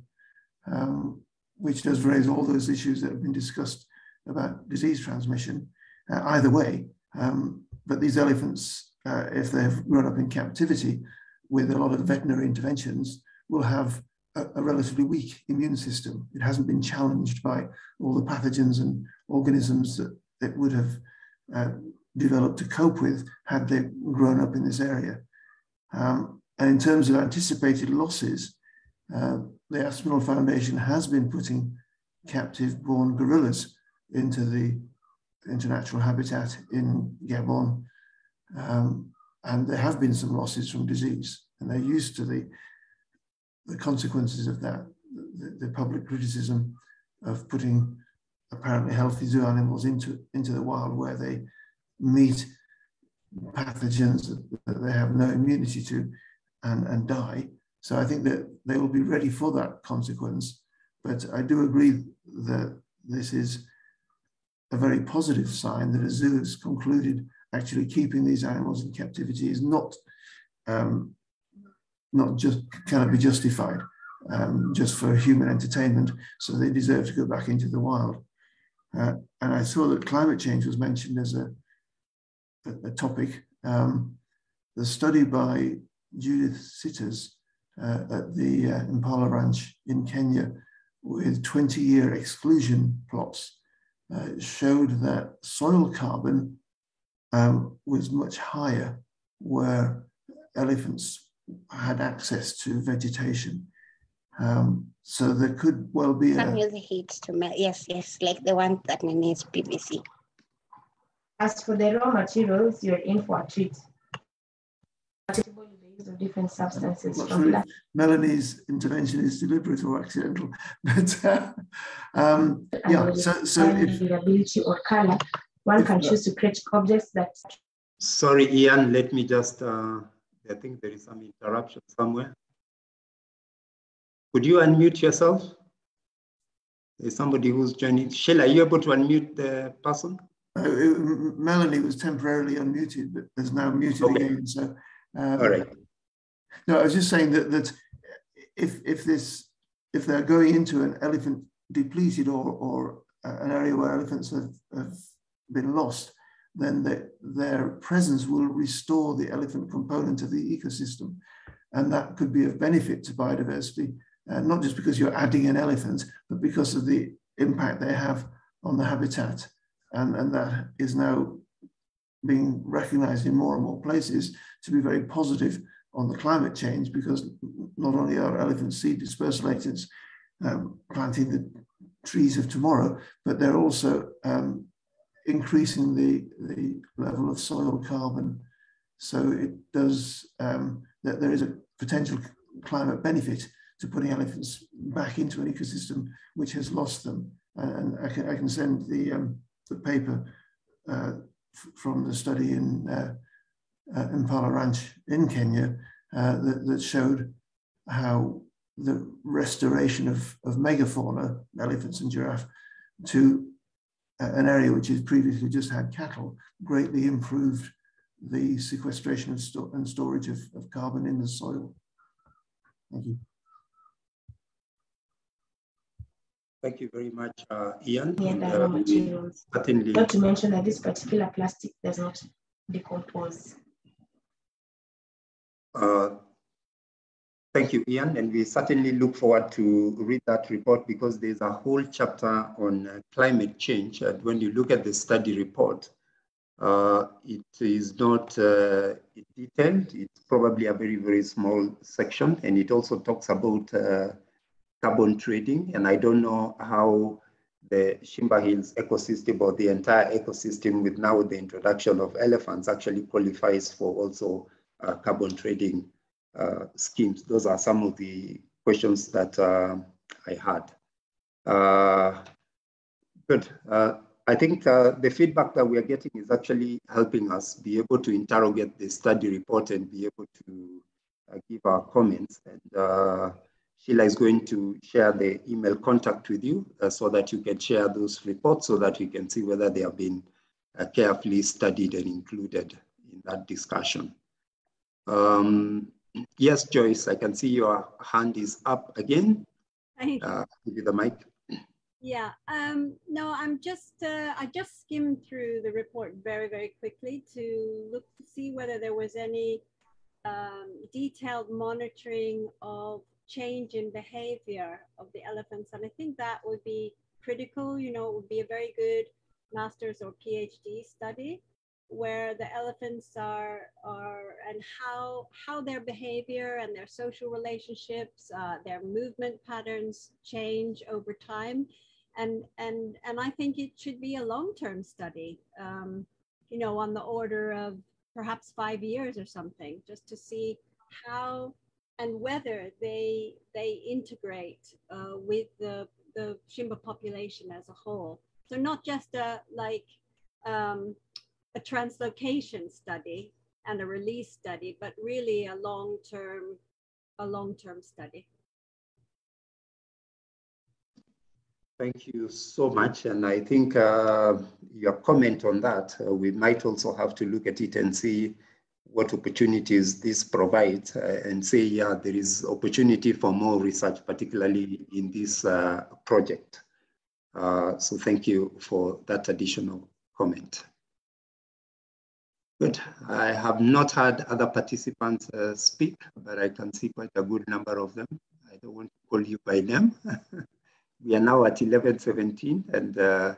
um, which does raise all those issues that have been discussed about disease transmission. Uh, either way, um, but these elephants uh, if they have grown up in captivity with a lot of veterinary interventions, will have a, a, relatively weak immune system. It hasn't been challenged by all the pathogens and organisms that it would have uh, developed to cope with had they grown up in this area. Um, and in terms of anticipated losses, uh, the Aspinall Foundation has been putting captive born gorillas into the into natural habitat in Gabon um, and there have been some losses from disease, and they're used to the, the consequences of that, the, the public criticism of putting apparently healthy zoo animals into, into the wild where they meet pathogens that they have no immunity to and, and die. So I think that they will be ready for that consequence. But I do agree that this is a very positive sign that a zoo has concluded actually keeping these animals in captivity is not um, not just cannot be justified um, just for human entertainment. So they deserve to go back into the wild. Uh, and I saw that climate change was mentioned as a, a, a topic. Um, the study by Judith Sitters uh, at the uh, Mpala Ranch in Kenya with 20 year exclusion plots uh, showed that soil carbon um, was much higher where elephants had access to vegetation. Um, so there could well be Some a... use heat to melt. Yes, yes, like the one that needs PVC. As for the raw materials, you're in for a treat. Of different substances from that. Melanie's intervention is deliberate or accidental, but uh, um, yeah. So, so if ability or color one can choose to create objects that. Sorry, Ian, let me just, uh, I think there is some interruption somewhere. Could you unmute yourself? There's somebody who's joining. Sheila, are you able to unmute the person? Uh, Melanie was temporarily unmuted, but is now muted okay. again. So, um, all right. No, I was just saying that that if if this if they're going into an elephant depleted or or an area where elephants have, have been lost, then the, their presence will restore the elephant component of the ecosystem. And that could be of benefit to biodiversity, uh, not just because you're adding an elephant, but because of the impact they have on the habitat. And, and that is now being recognized in more and more places to be very positive on the climate change because not only are elephant seed dispersal um, planting the trees of tomorrow, but they're also um, increasing the, the level of soil carbon. So it does, um, that there is a potential climate benefit to putting elephants back into an ecosystem which has lost them. And I can, I can send the, um, the paper uh, from the study in uh, uh, Mpala Ranch in Kenya uh, that, that showed how the restoration of, of megafauna, elephants and giraffe, to an area which has previously just had cattle, greatly improved the sequestration of sto and storage of, of carbon in the soil. Thank you. Thank you very much, uh, Ian. Yeah, and, uh, materials. Certainly. Not to mention that this particular plastic does not decompose. Uh, thank you, Ian, and we certainly look forward to read that report because there's a whole chapter on uh, climate change. And when you look at the study report, uh, it is not uh, detailed. It's probably a very, very small section. And it also talks about uh, carbon trading. And I don't know how the Shimba Hills ecosystem or the entire ecosystem with now the introduction of elephants actually qualifies for also carbon trading uh, schemes. Those are some of the questions that uh, I had. Uh, good. Uh, I think uh, the feedback that we are getting is actually helping us be able to interrogate the study report and be able to give our comments. And Sheila is going to share the email contact with you uh, so that you can share those reports so that you can see whether they have been uh, carefully studied and included in that discussion. Um, yes, Joyce, I can see your hand is up again. Thank. Uh, give you the mic. Yeah, um, no, I'm just, uh, I just skimmed through the report very, very quickly to look to see whether there was any um, detailed monitoring of change in behavior of the elephants. And I think that would be critical, you know, it would be a very good master's or PhD study where the elephants are, are and how, how their behavior and their social relationships, uh, their movement patterns change over time. And, and, and I think it should be a long-term study, um, you know, on the order of perhaps five years or something, just to see how and whether they they integrate uh, with the the Shimba population as a whole. So not just a like um, a translocation study and a release study, but really a long term a long term study. Thank you so much. And I think uh, your comment on that, uh, we might also have to look at it and see what opportunities this provides uh, and say, yeah, there is opportunity for more research, particularly in this uh, project. Uh, so thank you for that additional comment. Good. I have not had other participants uh, speak, but I can see quite a good number of them. I don't want to call you by name. we are now at 1117 and uh,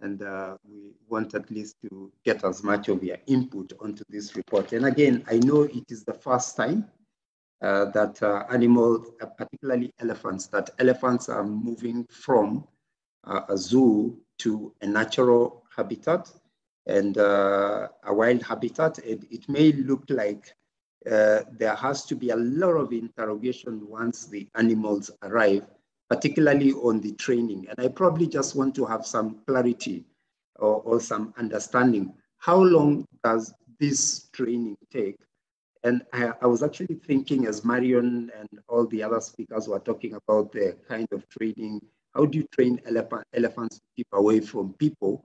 and uh, we want at least to get as much of your input onto this report. And again, I know it is the first time uh, that uh, animals, uh, particularly elephants, that elephants are moving from a zoo to a natural habitat and uh, a wild habitat. It, it may look like there has to be a lot of interrogation once the animals arrive particularly on the training. And I probably just want to have some clarity or, or some understanding. How long does this training take? And I, I, was actually thinking as Marion and all the other speakers were talking about the kind of training, how do you train elephant, elephants to keep away from people?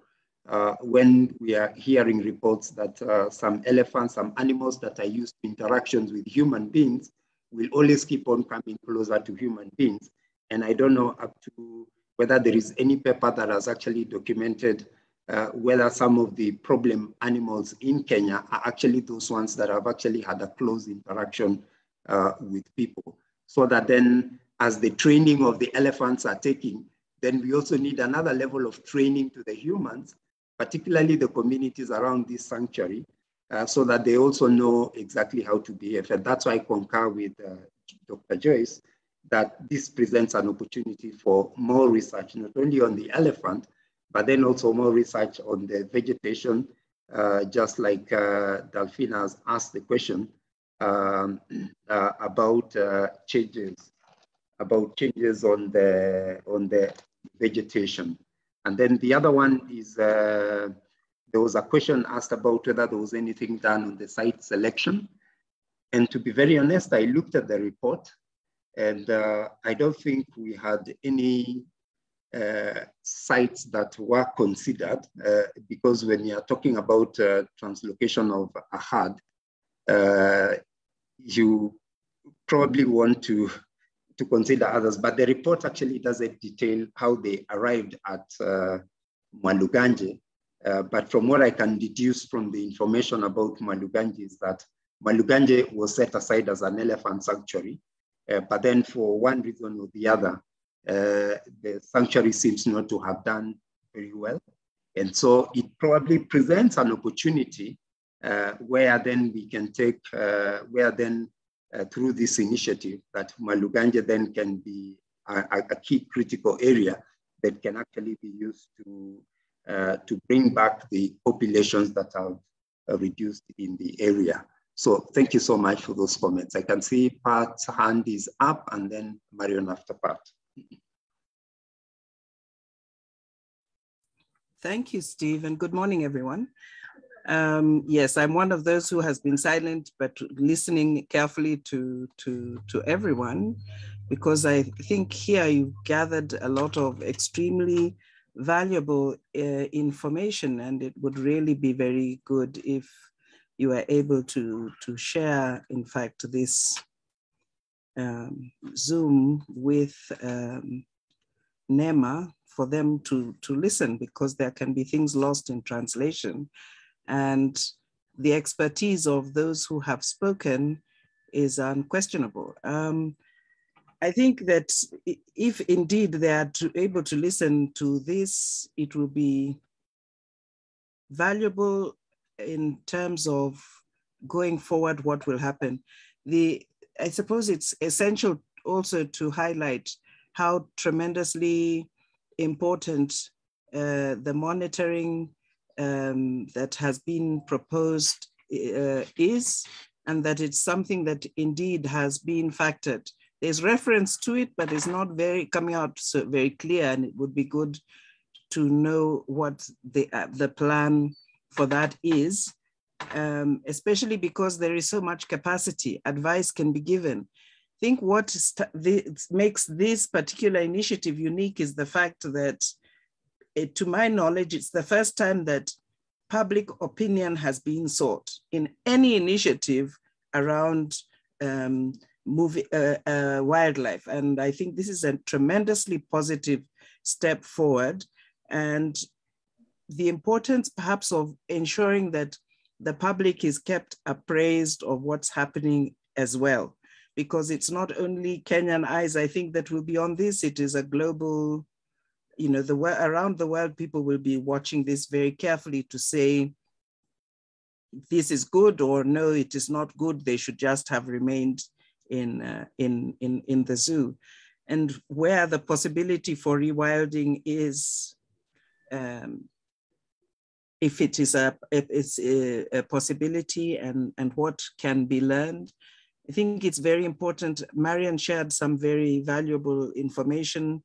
Uh, when we are hearing reports that uh, some elephants, some animals that are used to interactions with human beings will always keep on coming closer to human beings. And I don't know up to whether there is any paper that has actually documented uh, whether some of the problem animals in Kenya are actually those ones that have actually had a close interaction uh, with people. So that then as the training of the elephants are taking, then we also need another level of training to the humans, particularly the communities around this sanctuary, uh, so that they also know exactly how to behave. And that's why I concur with uh, Dr. Joyce that this presents an opportunity for more research, not only on the elephant, but then also more research on the vegetation uh, just like uh, has asked the question um, uh, about uh, changes, about changes on the on the vegetation. And then the other one is uh, there was a question asked about whether there was anything done on the site selection. And to be very honest, I looked at the report and uh, I don't think we had any uh, sites that were considered uh, because when you are talking about uh, translocation of a herd, uh, you probably want to, to consider others, but the report actually doesn't detail how they arrived at uh, Mwaluganje. Uh, but from what I can deduce from the information about Mwaluganje is that Mwaluganje was set aside as an elephant sanctuary, but then for one reason or the other, uh, the sanctuary seems not to have done very well. And so it probably presents an opportunity uh, where then we can take, uh, where then uh, through this initiative that Mwaluganje then can be a, a, key critical area that can actually be used to, uh, to bring back the populations that have reduced in the area. So thank you so much for those comments. I can see Pat's hand is up and then Marion after Pat. Thank you, Steve, and good morning, everyone. Um, yes, I'm one of those who has been silent, but listening carefully to, to, to everyone, because I think here you gathered a lot of extremely valuable uh, information, and it would really be very good if you are able to, to share, in fact, this um, Zoom with um, NEMA for them to, to listen because there can be things lost in translation. And the expertise of those who have spoken is unquestionable. Um, I think that if indeed they are to, able to listen to this, it will be valuable in terms of going forward what will happen. The I suppose it's essential also to highlight how tremendously important uh, the monitoring um, that has been proposed uh, is, and that it's something that indeed has been factored. There's reference to it, but it's not very coming out so very clear, and it would be good to know what the, uh, the plan for that is, um, especially because there is so much capacity. Advice can be given. I think what makes this particular initiative unique is the fact that, it, to my knowledge, it's the first time that public opinion has been sought in any initiative around um, movie, uh, uh, wildlife. And I think this is a tremendously positive step forward. And the importance perhaps of ensuring that the public is kept appraised of what's happening as well, because it's not only Kenyan eyes, I think that will be on this, it is a global, you know, the around the world, people will be watching this very carefully to say, this is good or no, it is not good. They should just have remained in, uh, in, in, in the zoo. And where the possibility for rewilding is um, if it is a, it's a, a, possibility and, and what can be learned. I think it's very important. Marion shared some very valuable information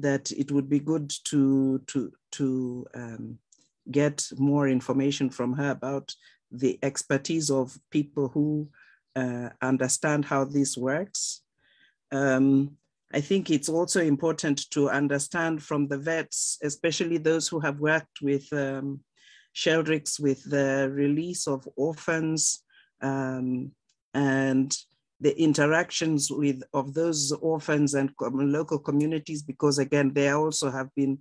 that it would be good to, to, to um, get more information from her about the expertise of people who uh, understand how this works. Um, I think it's also important to understand from the vets, especially those who have worked with um, Sheldricks with the release of orphans um, and the interactions with of those orphans and local communities, because again, they also have been,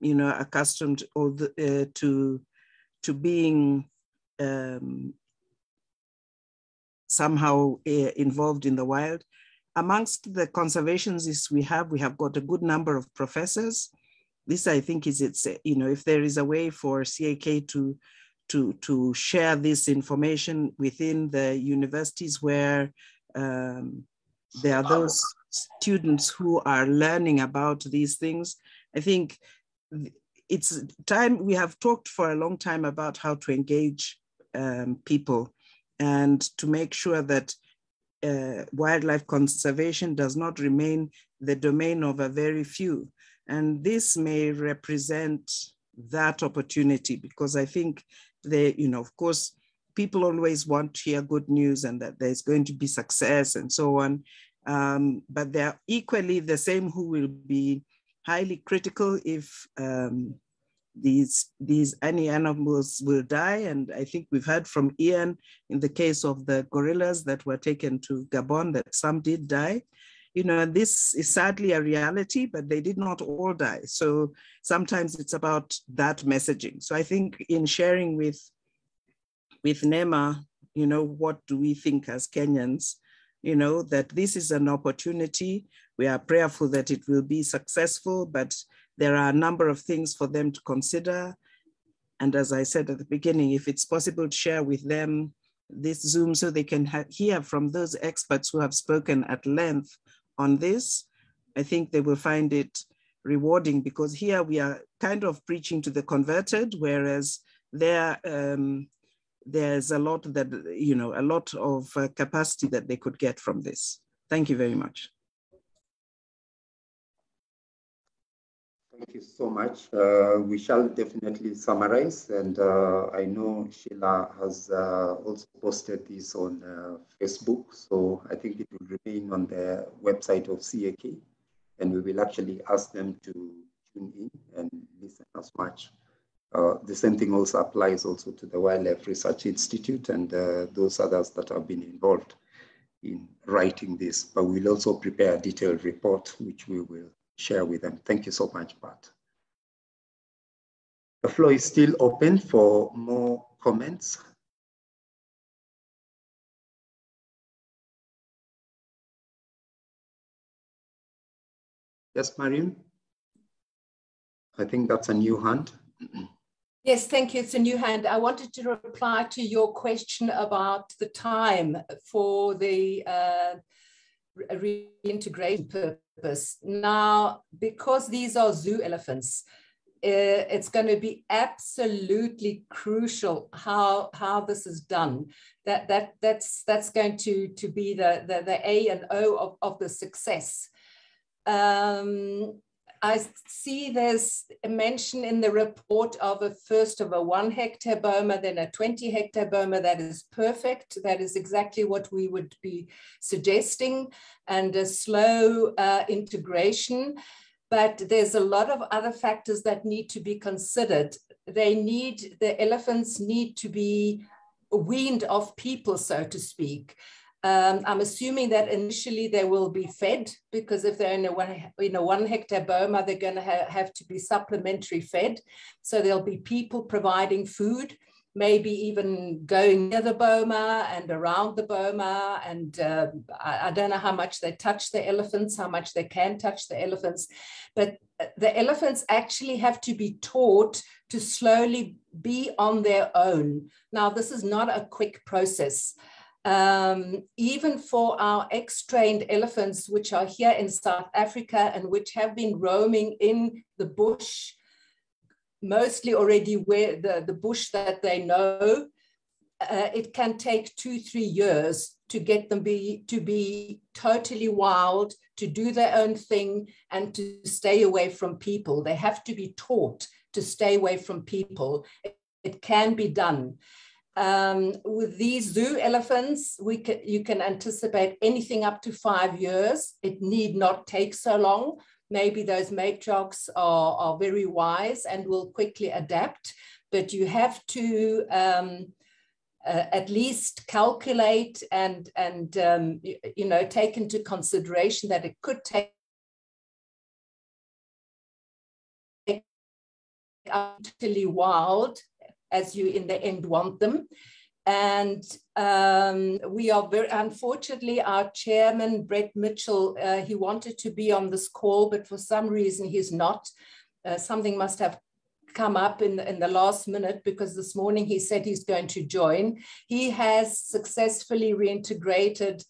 you know, accustomed the, uh, to to being um, somehow uh, involved in the wild. Amongst the conservationists we have, we have got a good number of professors this I think is it's you know if there is a way for CAK to to to share this information within the universities where um, there are those students who are learning about these things. I think it's time, we have talked for a long time about how to engage um, people and to make sure that uh, wildlife conservation does not remain the domain of a very few. And this may represent that opportunity because I think they, you know, of course, people always want to hear good news and that there's going to be success and so on. Um, but they're equally the same who will be highly critical if um, these these any animals will die. And I think we've heard from Ian in the case of the gorillas that were taken to Gabon that some did die. You know, this is sadly a reality, but they did not all die. So sometimes it's about that messaging. So I think in sharing with with NEMA, you know, what do we think as Kenyans? You know, that this is an opportunity. We are prayerful that it will be successful, but there are a number of things for them to consider. And as I said at the beginning, if it's possible to share with them this Zoom so they can hear from those experts who have spoken at length on this, I think they will find it rewarding because here we are kind of preaching to the converted, whereas there um, there's a lot that, you know, a lot of uh, capacity that they could get from this. Thank you very much. Thank you so much. Uh, we shall definitely summarize, and uh, I know Sheila has uh, also posted this on uh, Facebook, so I think it will remain on the website of CAK, and we will actually ask them to tune in and listen as much. Uh, the same thing also applies also to the Wildlife Research Institute and uh, those others that have been involved in writing this, but we'll also prepare a detailed report, which we will share with them. Thank you so much, Pat. The floor is still open for more comments. Yes, Marion? I think that's a new hand. Yes, thank you. It's a new hand. I wanted to reply to your question about the time for the uh, reintegration purpose. Now, because these are zoo elephants, uh, it's going to be absolutely crucial how how this is done. That that that's that's going to to be the the, the A and O of, of the success. Um, I see there's a mention in the report of a first of a one hectare boma, then a 20 hectare boma. That is perfect. That is exactly what we would be suggesting and a slow uh, integration. But there's a lot of other factors that need to be considered. They need, the elephants need to be weaned off people, so to speak. Um, I'm assuming that initially they will be fed because if they're in a one, in a one hectare boma, they're going to ha have to be supplementary fed. So there'll be people providing food, maybe even going near the boma and around the boma. And uh, I, I, don't know how much they touch the elephants, how much they can touch the elephants, but the elephants actually have to be taught to slowly be on their own. Now, this is not a quick process um, even for our ex-trained elephants, which are here in South Africa and which have been roaming in the bush, mostly already where the, the bush that they know, uh, it can take two, three years to get them be, to be totally wild, to do their own thing and to stay away from people. They have to be taught to stay away from people. It, it can be done. Um, with these zoo elephants, we can, you can anticipate anything up to five years. It need not take so long. Maybe those matriarchs are, are very wise and will quickly adapt, but you have to um, uh, at least calculate and, and um, you, you know, take into consideration that it could take utterly wild as you in the end want them. And um, we are very, unfortunately, our chairman, Brett Mitchell, uh, he wanted to be on this call, but for some reason he's not. Uh, something must have come up in, in the last minute because this morning he said he's going to join. He has successfully reintegrated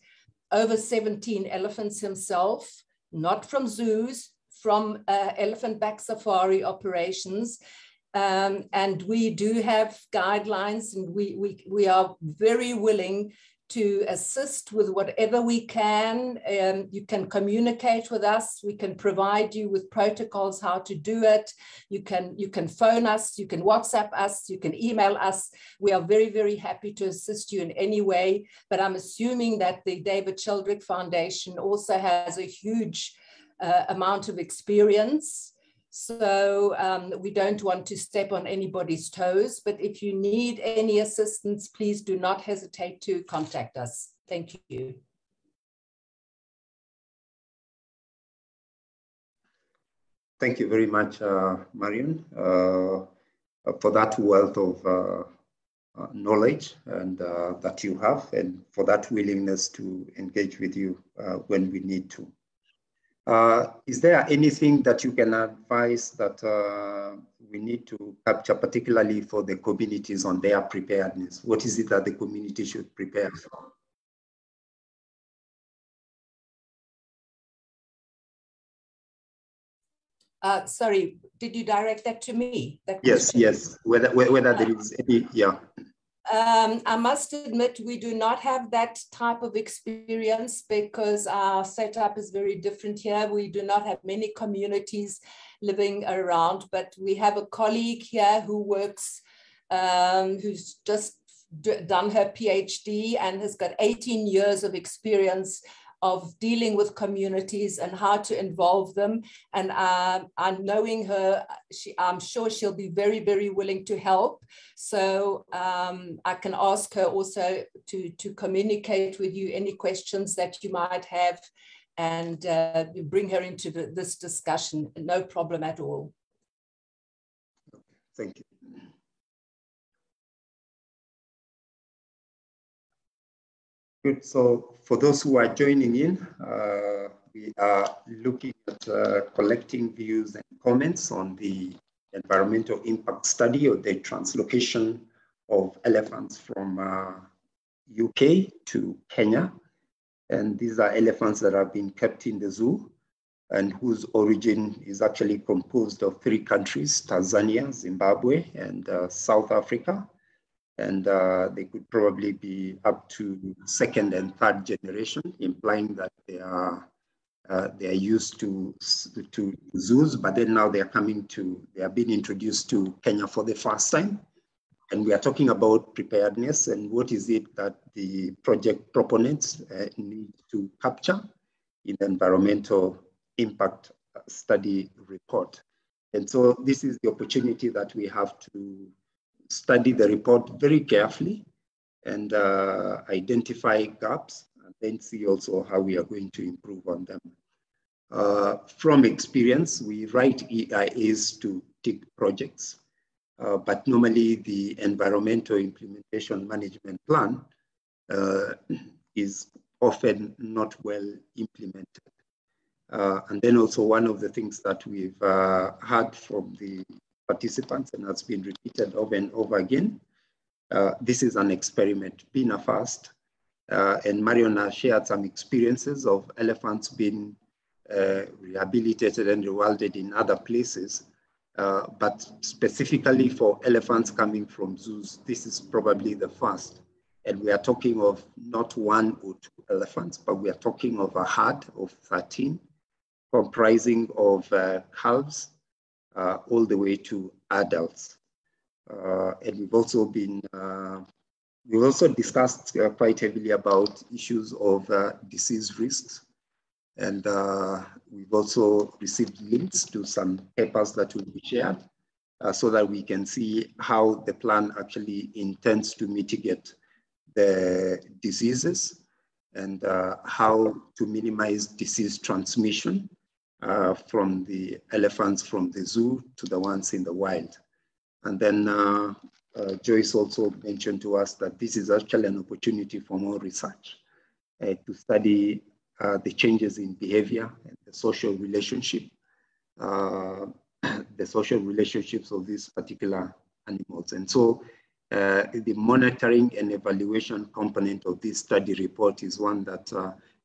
over 17 elephants himself, not from zoos, from uh, elephant back safari operations. Um, and we do have guidelines and we, we, we are very willing to assist with whatever we can. Um, you can communicate with us. We can provide you with protocols how to do it. You can, you can phone us, you can WhatsApp us, you can email us. We are very, very happy to assist you in any way. But I'm assuming that the David Sheldrick Foundation also has a huge uh, amount of experience so um, we don't want to step on anybody's toes, but if you need any assistance, please do not hesitate to contact us. Thank you. Thank you very much, uh, Marion, uh, for that wealth of uh, uh knowledge and uh, that you have, and for that willingness to engage with you uh, when we need to. Uh, is there anything that you can advise that uh, we need to capture, particularly for the communities on their preparedness? What is it that the community should prepare for? Uh, sorry, did you direct that to me? That yes, yes. Whether whether there is any, yeah. Um, I must admit, we do not have that type of experience because our setup is very different here. We do not have many communities living around, but we have a colleague here who works, um, who's just done her PhD and has got 18 years of experience of dealing with communities and how to involve them. And uh, I'm knowing her, she, I'm sure she'll be very, very willing to help. So um, I can ask her also to, to communicate with you any questions that you might have and uh, bring her into the, this discussion. No problem at all. Thank you. Good. So for those who are joining in, uh, we are looking at uh, collecting views and comments on the environmental impact study of the translocation of elephants from uh, UK to Kenya. And these are elephants that have been kept in the zoo and whose origin is actually composed of three countries, Tanzania, Zimbabwe, and uh, South Africa and uh, they could probably be up to second and third generation, implying that they are uh, they are used to to zoos, but then now they are coming to they are being introduced to Kenya for the first time, and we are talking about preparedness and what is it that the project proponents uh, need to capture in the environmental impact study report. And so this is the opportunity that we have to study the report very carefully and uh, identify gaps and then see also how we are going to improve on them. Uh, from experience, we write EIAs to TIC projects, uh, but normally the environmental implementation management plan uh, is often not well implemented. Uh, and then also one of the things that we've uh, heard from the participants and has been repeated over and over again. Uh, this is an experiment, being a first. Uh, and Marion has shared some experiences of elephants being uh, rehabilitated and rewilded in other places. Uh, but specifically for elephants coming from zoos, this is probably the first. And we are talking of not one or two elephants, but we are talking of a herd of 13 comprising of uh, calves, uh, all the way to adults. Uh, and we've also been, uh, we've also discussed quite heavily about issues of disease risks. And we've also received links to some papers that will be shared uh, so that we can see how the plan actually intends to mitigate the diseases and uh, how to minimize disease transmission uh, from the elephants from the zoo to the ones in the wild. And then uh, uh, Joyce also mentioned to us that this is actually an opportunity for more research uh, to study uh, the changes in behavior and the social relationship, uh, the social relationships of these particular animals. And so the monitoring and evaluation component of this study report is one that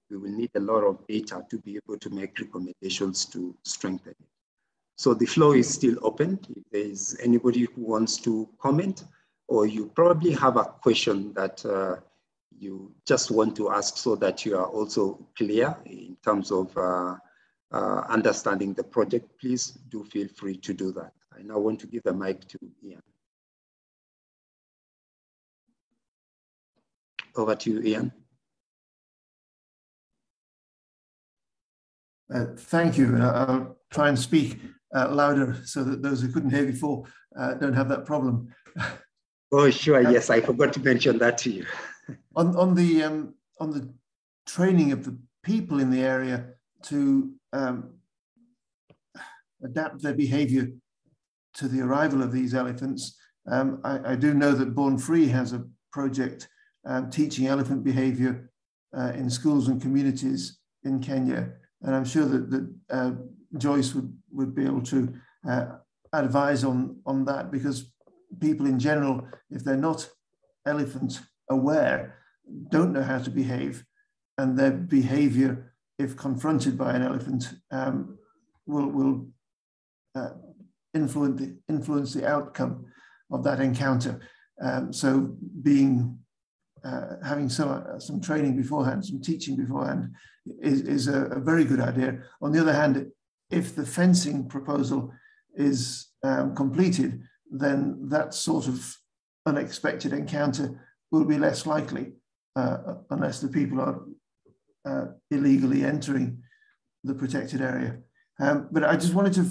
we will need a lot of data to be able to make recommendations to strengthen it. So the floor is still open. If there is anybody who wants to comment, or you probably have a question that uh, you just want to ask so that you are also clear in terms of uh, uh, understanding the project, please do feel free to do that. I now want to give the mic to Ian. Over to you, Ian. Uh, thank you. I'll try and speak uh, louder so that those who couldn't hear before uh, don't have that problem. Oh, sure. Yes, I forgot to mention that to you. on on the um, on the training of the people in the area to um, adapt their behaviour to the arrival of these elephants. Um, I, I, do know that Born Free has a project um, teaching elephant behaviour uh, in schools and communities in Kenya, and I'm sure that, that uh, Joyce would, would be able to uh, advise on, on that because people in general, if they're not elephant aware, don't know how to behave, and their behavior, if confronted by an elephant, um, will, will uh, influence, the, influence the outcome of that encounter. Um, so being uh, having some, uh, some training beforehand, some teaching beforehand is, is a, a, very good idea. On the other hand, if the fencing proposal is um, completed, then that sort of unexpected encounter will be less likely uh, unless the people are uh, illegally entering the protected area. Um, but I just wanted to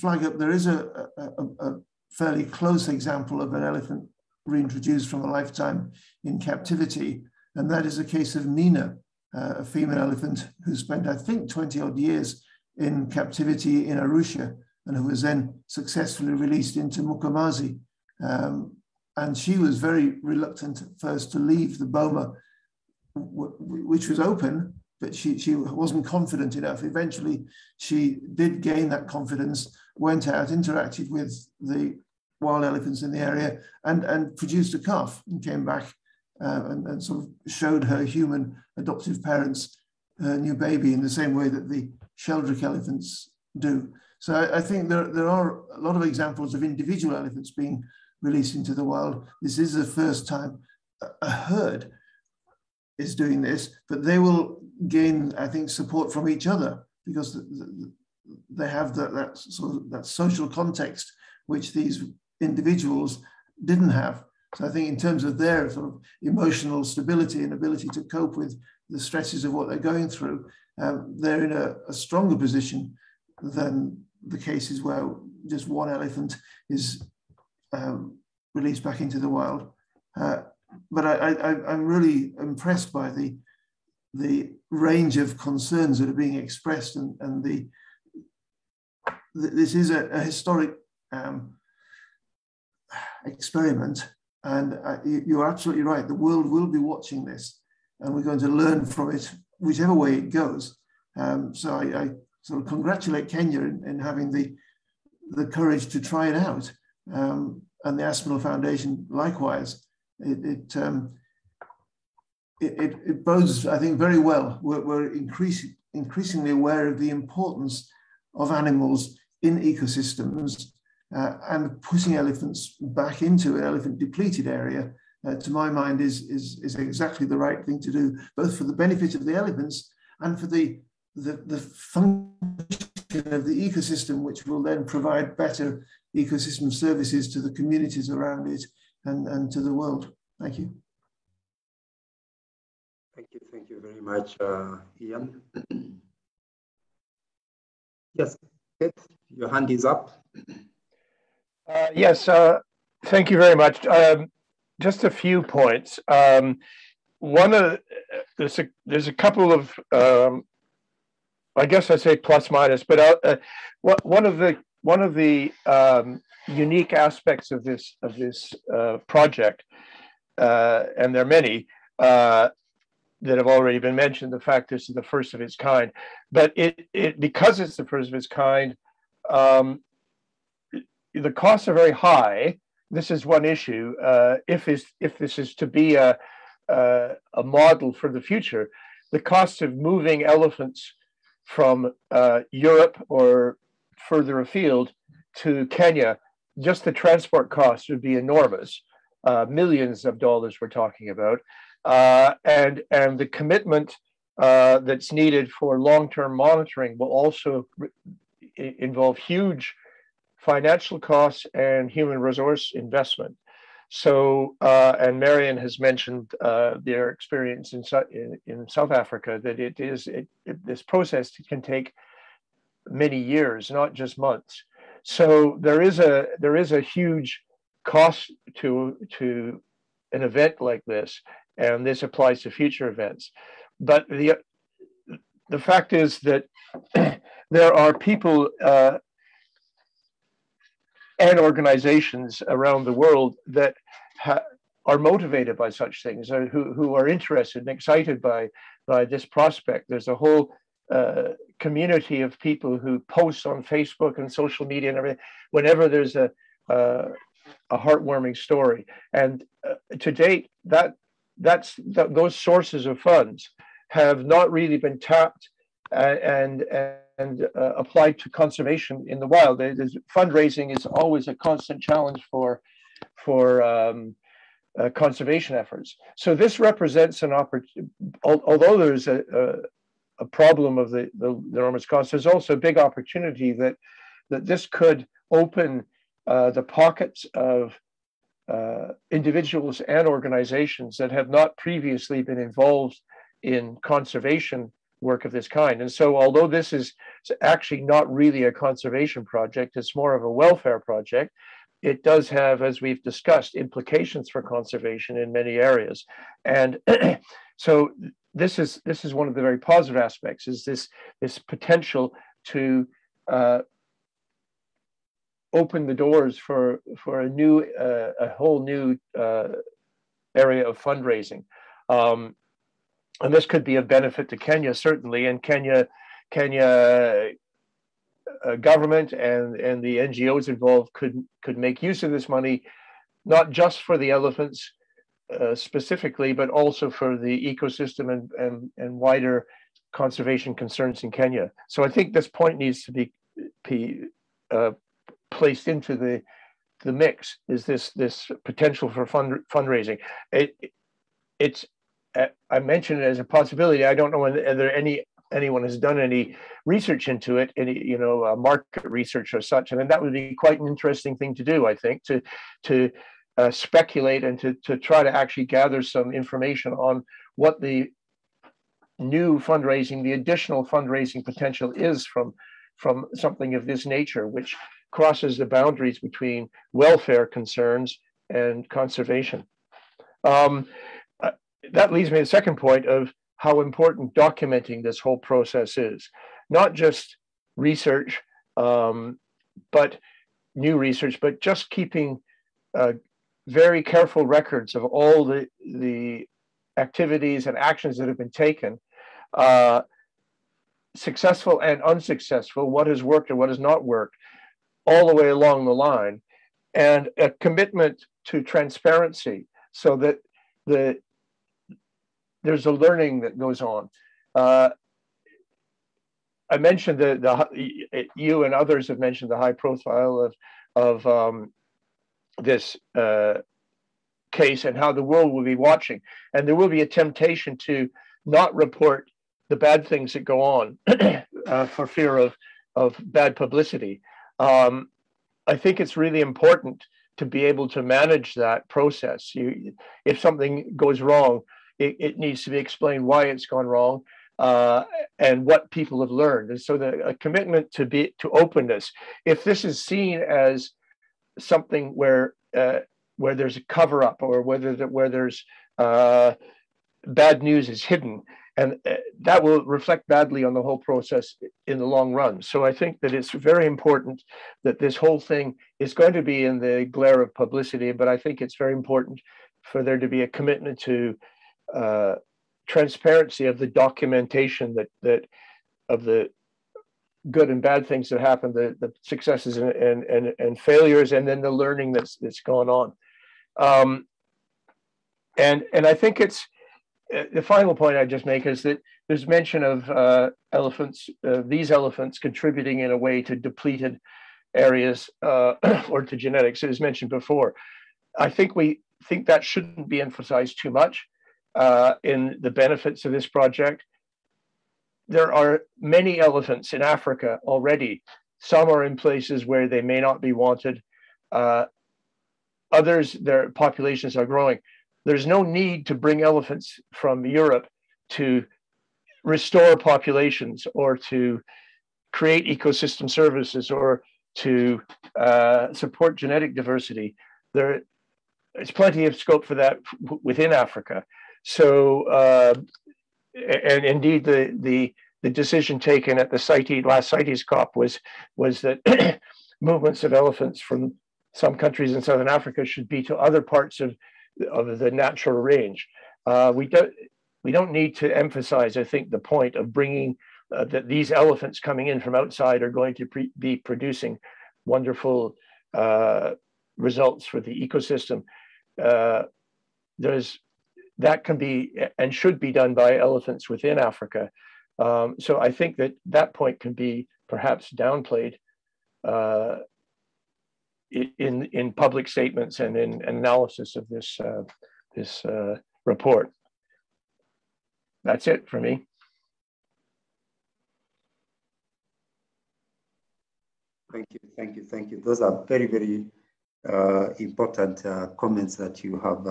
flag up, there is a, a, a, fairly close example of an elephant reintroduced from a lifetime in captivity, and that is a case of Nina, uh, a female elephant who spent, I think, 20 odd years in captivity in Arusha and who was then successfully released into Mkomazi. Um, and she was very reluctant at first to leave the Boma, which was open, but she, she wasn't confident enough. Eventually, she did gain that confidence, went out, interacted with the wild elephants in the area, and, and produced a calf and came back uh, and, and sort of showed her human adoptive parents her new baby in the same way that the Sheldrick elephants do. So I, I, think there, there are a lot of examples of individual elephants being released into the wild. This is the first time a herd is doing this, but they will gain, I think, support from each other because they have that, that sort of that social context which these individuals didn't have. So I think in terms of their sort of emotional stability and ability to cope with the stresses of what they're going through, um, they're in a, a, stronger position than the cases where just one elephant is um, released back into the wild. Uh, but I, I'm really impressed by the, the range of concerns that are being expressed and, and the, the this is a, a historic um, experiment and uh, you're absolutely right the world will be watching this and we're going to learn from it whichever way it goes um, so I, I, sort of congratulate Kenya in, in, having the, the courage to try it out. Um, and the Aspinall Foundation likewise. It, it, um, it, it, it, bodes, I think, very well. We're, we're increasing, increasingly aware of the importance of animals in ecosystems and putting elephants back into an elephant depleted area, uh, to my mind, is, is, is exactly the right thing to do, both for the benefit of the elephants and for the the, the function of the ecosystem, which will then provide better ecosystem services to the communities around it and, and to the world. Thank you. Thank you. Thank you very much, uh, Ian. yes, your hand is up. Uh, yes, uh, thank you very much. Um, just a few points. Um, one of there's a there's a couple of um, I guess I say plus minus, but uh, uh, one of the one of the um, unique aspects of this of this uh, project, and there are many that have already been mentioned. The fact this is the first of its kind, but it it because it's the first of its kind, um, the costs are very high. This is one issue. Uh, if this if this is to be a a model for the future, the cost of moving elephants from uh, Europe or further afield to Kenya, just the transport costs would be enormous. Uh, millions of dollars we're talking about. Uh, and, and the commitment uh, that's needed for long-term monitoring will also involve huge financial costs and human resource investment. So, uh, and Marion has mentioned uh, their experience in, in, in, South Africa, that it is, it, it, this process can take many years, not just months. So there is a, there is a huge cost to, to an event like this, and this applies to future events. But the, the fact is that there are people uh, and organizations around the world that are motivated by such things, or who, who are interested and excited by, by this prospect. There's a whole uh, community of people who post on Facebook and social media and everything whenever there's a, uh, a heartwarming story. And uh, to date, that that's that, those sources of funds have not really been tapped uh, and and uh, applied to conservation in the wild. Fundraising is always a constant challenge for for um, uh, conservation efforts. So this represents an opportunity. Although there's a, a, a problem of the, the, the, enormous cost, there's also a big opportunity that that this could open uh, the pockets of uh, individuals and organizations that have not previously been involved in conservation work of this kind. And so, although this is actually not really a conservation project, it's more of a welfare project, it does have, as we've discussed, implications for conservation in many areas. And so this is this is one of the very positive aspects is this this potential to uh, open the doors for for a new uh, a whole new uh, area of fundraising. Um, and this could be a benefit to Kenya certainly, and Kenya, Kenya uh, government and and the NGOs involved could could make use of this money, not just for the elephants uh, specifically, but also for the ecosystem and, and and wider conservation concerns in Kenya. So I think this point needs to be, be uh, placed into the the mix. Is this this potential for fund fundraising? It, it's I mentioned it as a possibility. I don't know whether any anyone has done any research into it, any you know uh, market research or such. I mean, that would be quite an interesting thing to do. I think to to uh, speculate and to to try to actually gather some information on what the new fundraising, the additional fundraising potential is from from something of this nature, which crosses the boundaries between welfare concerns and conservation. Um, that leads me to the second point of how important documenting this whole process is. Not just research, um, but new research, but just keeping uh, very careful records of all the, the activities and actions that have been taken, uh, successful and unsuccessful, what has worked and what has not worked, all the way along the line, and a commitment to transparency so that the there's a learning that goes on. Uh, I mentioned the, the you and others have mentioned the high profile of of um, this uh, case and how the world will be watching, and there will be a temptation to not report the bad things that go on uh, for fear of of bad publicity. Um, I think it's really important to be able to manage that process. You, if something goes wrong, it, it needs to be explained why it's gone wrong uh, and what people have learned. And so the a commitment to be to openness. If this is seen as something where uh, where there's a cover up or whether that where there's uh, bad news is hidden, and uh, that will reflect badly on the whole process in the long run. So I think that it's very important that this whole thing is going to be in the glare of publicity, but I think it's very important for there to be a commitment to uh, transparency of the documentation that that of the good and bad things that happen, the, the successes and, and, and, and failures, and then the learning that's that's gone on. Um, and and I think it's uh, the final point I just make is that there's mention of uh, elephants, uh, these elephants contributing in a way to depleted areas uh, or to genetics, as mentioned before. I think we think that shouldn't be emphasized too much uh, in the benefits of this project. There are many elephants in Africa already. Some are in places where they may not be wanted. Uh, others, their populations are growing. There's no need to bring elephants from Europe to restore populations or to create ecosystem services or to uh, support genetic diversity. There is plenty of scope for that within Africa. So, uh, and indeed, the, the, the decision taken at the CITES, last CITES COP was, was that movements of elephants from some countries in Southern Africa should be to other parts of, of the natural range. Uh, we, don't, we don't need to emphasize, I think, the point of bringing uh, that these elephants coming in from outside are going to pre- be producing wonderful uh, results for the ecosystem. Uh, there's that can be and should be done by elephants within Africa. Um, so I think that that point can be perhaps downplayed uh, in in public statements and in analysis of this uh, this uh, report. That's it for me. Thank you, thank you, thank you. Those are very, very uh, important uh, comments that you have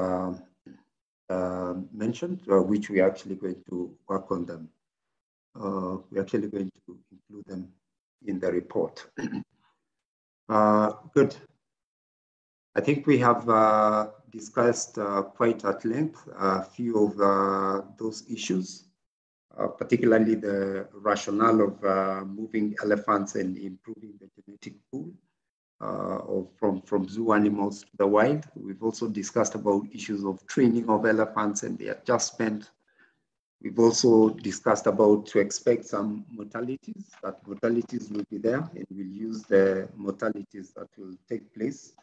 uh, uh mentioned, uh, which we are actually going to work on them. Uh, we're actually going to include them in the report. good. I think we have discussed quite at length a few of those issues. Uh, particularly the rationale of uh, moving elephants and improving the genetic pool uh, of, from, from zoo animals to the wild. We've also discussed about issues of training of elephants and the adjustment. We've also discussed about to expect some mortalities, that mortalities will be there and we'll use the mortalities that will take place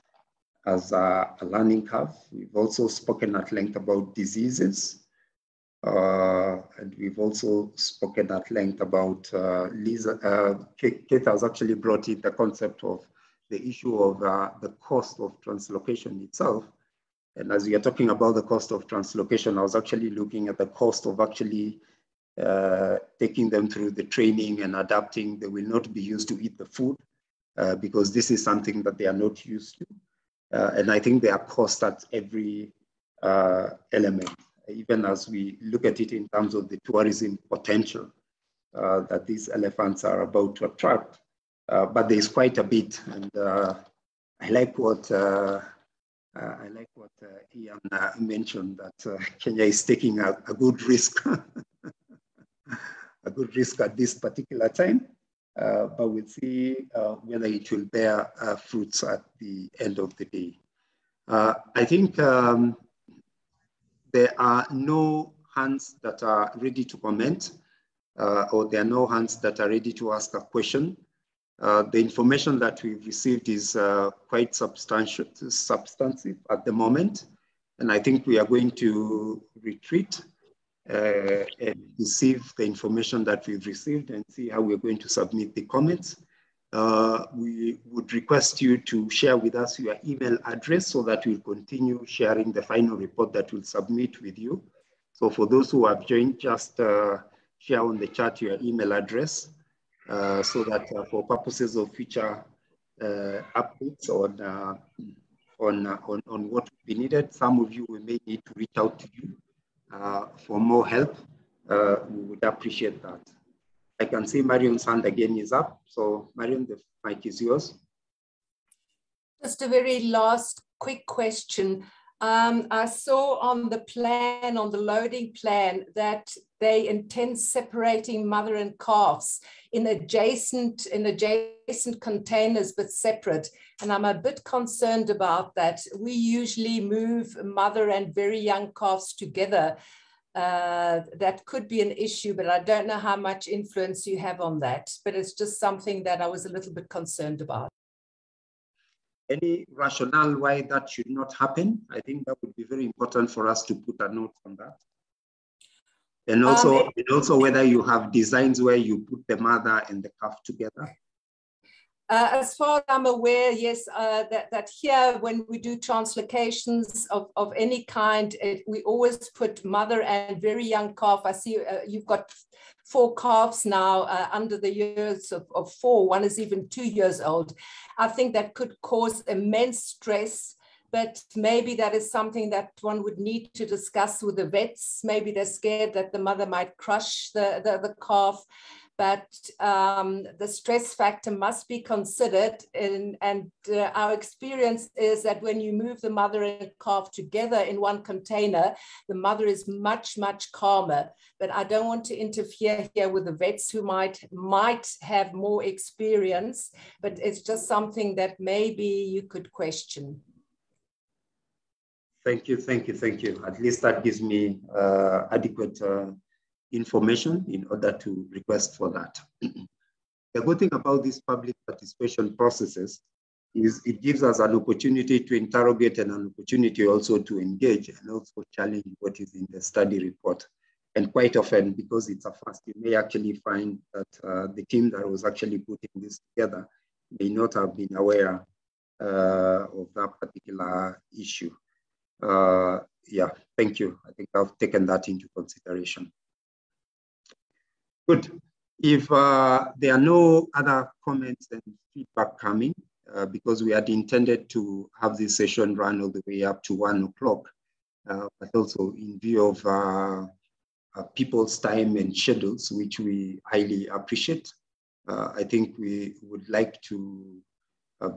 as a, a learning curve. We've also spoken at length about diseases uh, and we've also spoken at length about uh, Lisa, uh, Kate has actually brought in the concept of the issue of uh, the cost of translocation itself. And as we are talking about the cost of translocation, I was actually looking at the cost of actually uh, taking them through the training and adapting. They will not be used to eat the food uh, because this is something that they are not used to. Uh, and I think there are costs at every element even as we look at it in terms of the tourism potential uh, that these elephants are about to attract. Uh, but there's quite a bit, and uh, I like what uh, uh, I like what uh, Ian mentioned that Kenya is taking a, a good risk, a good risk at this particular time. but we'll see whether it will bear fruits at the end of the day. I think um, there are no hands that are ready to comment uh, or there are no hands that are ready to ask a question. Uh, the information that we've received is uh, quite substantial, substantive at the moment. And I think we are going to retreat uh, and receive the information that we've received and see how we're going to submit the comments. Uh, we would request you to share with us your email address so that we'll continue sharing the final report that we'll submit with you. So for those who have joined, just uh, share on the chat your email address so that uh, for purposes of future uh, updates on, uh, on, on, on what will be needed, some of you may need to reach out to you for more help. we would appreciate that. I can see Marion's hand again is up. So Marion, the mic is yours. Just a very last quick question. Um, I saw on the plan, on the loading plan, that they intend separating mother and calves in adjacent in adjacent containers, but separate. And I'm a bit concerned about that. We usually move mother and very young calves together uh, that could be an issue, but I don't know how much influence you have on that. But it's just something that I was a little bit concerned about. Any rationale why that should not happen? I think that would be very important for us to put a note on that. And also, um, and also whether you have designs where you put the mother and the calf together. Uh, as far as I'm aware, yes, uh, that, that here when we do translocations of, of any kind, it, we always put mother and very young calf. I see uh, you've got four calves now uh, under the years of, of four. One is even two years old. I think that could cause immense stress but maybe that is something that one would need to discuss with the vets. Maybe they're scared that the mother might crush the, the, the calf but um, the stress factor must be considered. In, and uh, our experience is that when you move the mother and calf together in one container, the mother is much, much calmer. But I don't want to interfere here with the vets who might, might have more experience, but it's just something that maybe you could question. Thank you, thank you, thank you. At least that gives me uh, adequate uh, information in order to request for that. the good thing about these public participation processes is it gives us an opportunity to interrogate and an opportunity also to engage and also challenge what is in the study report. And quite often, because it's a first, you may actually find that uh, the team that was actually putting this together may not have been aware uh, of that particular issue. Uh, yeah, thank you. I think I've taken that into consideration. Good. If uh, there are no other comments and feedback coming, uh, because we had intended to have this session run all the way up to one o'clock, uh, but also in view of uh, uh, people's time and schedules, which we highly appreciate, uh, I think we would like to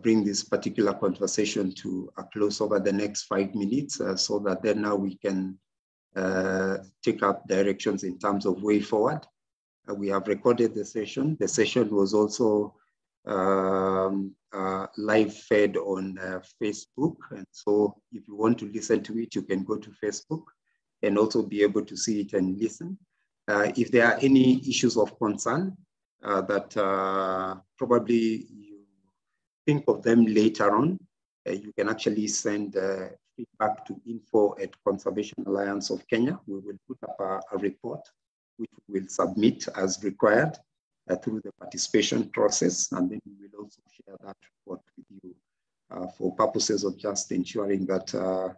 bring this particular conversation to a close over the next five minutes so that then now we can take up directions in terms of way forward. Uh, we have recorded the session. The session was also um, uh, live fed on uh, Facebook. And so if you want to listen to it, you can go to Facebook and also be able to see it and listen. Uh, if there are any issues of concern uh, that uh, probably you think of them later on, you can actually send feedback to info at Conservation Alliance of Kenya. We will put up a, a report which we will submit as required uh, through the participation process. And then we will also share that report with you uh, for purposes of just ensuring that uh,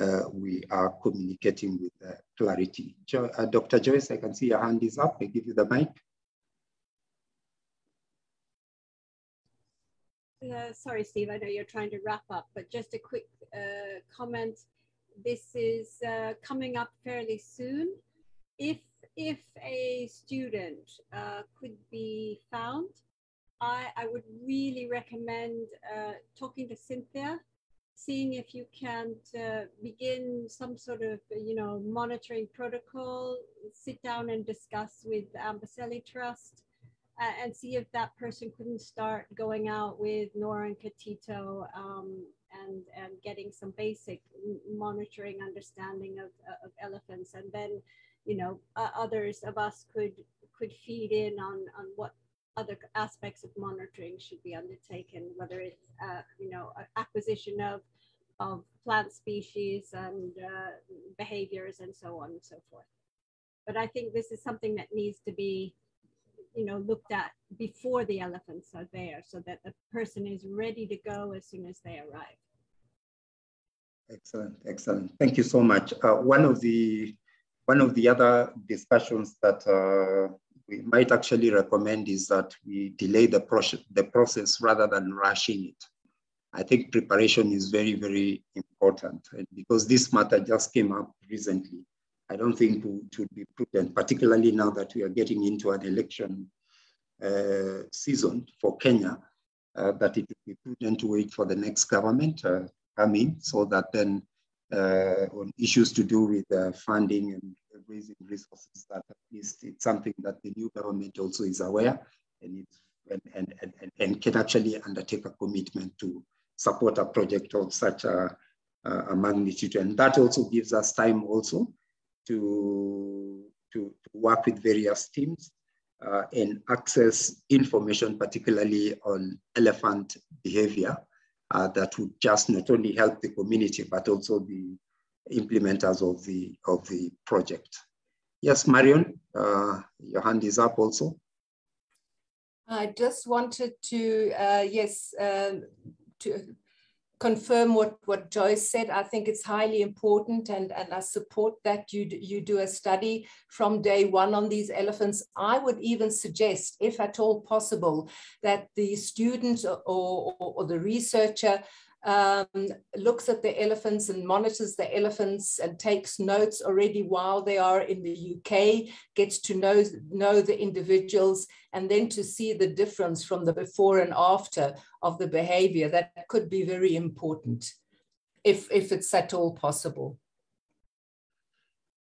uh we are communicating with uh, clarity. Jo Dr. Joyce, I can see your hand is up. I give you the mic. Uh, sorry, Steve, I know you're trying to wrap up, but just a quick uh, comment. This is uh, coming up fairly soon. If if a student uh, could be found, I, I would really recommend uh, talking to Cynthia, seeing if you can uh, begin some sort of, you know, monitoring protocol, sit down and discuss with Amboseli Trust uh, and see if that person couldn't start going out with Nora and Katito um, and, and getting some basic monitoring understanding of, of elephants. And then you know, uh, others of us could could feed in on on what other aspects of monitoring should be undertaken, whether it's uh, you know acquisition of of plant species and uh, behaviors and so on and so forth. But I think this is something that needs to be you know looked at before the elephants are there so that the person is ready to go as soon as they arrive. Excellent, excellent. Thank you so much. Uh, one of the one of the other discussions that uh, we might actually recommend is that we delay the process, the process rather than rushing it. I think preparation is very, very important. And because this matter just came up recently, I don't think it would be prudent, particularly now that we are getting into an election uh, season for Kenya, uh, that it would be prudent to wait for the next government uh, come in so that then on issues to do with uh, funding and raising resources that at least it's something that the new government also is aware and, and, and, and, and can actually undertake a commitment to support a project of such a, a magnitude. And that also gives us time also to, to, to work with various teams uh, and access information, particularly on elephant behavior, uh, that would just not only help the community, but also the implementers of the, of the project. yes, Marion, uh, your hand is up also. I just wanted to, uh, yes, um, to confirm what, what Joyce said. I think it's highly important and, and I support that you, you do a study from day one on these elephants. I would even suggest, if at all possible, that the student or, or, or the researcher um, looks at the elephants and monitors the elephants and takes notes already while they are in the UK, gets to know, know the individuals, and then to see the difference from the before and after of the behavior. That could be very important if, if it's at all possible.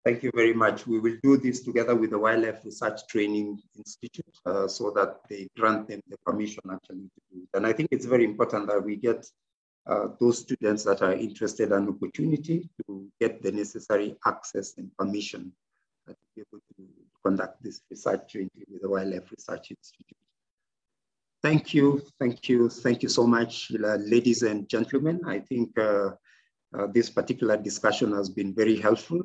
Thank you very much. We will do this together with the Wildlife Research Training Institute uh, so that they grant them the permission actually to do it. And I think it's very important that we get uh, those students that are interested an opportunity to get the necessary access and permission to be able to conduct this research jointly with the Wildlife Research Institute. Thank you, thank you, thank you so much, ladies and gentlemen. I think uh, uh, this particular discussion has been very helpful.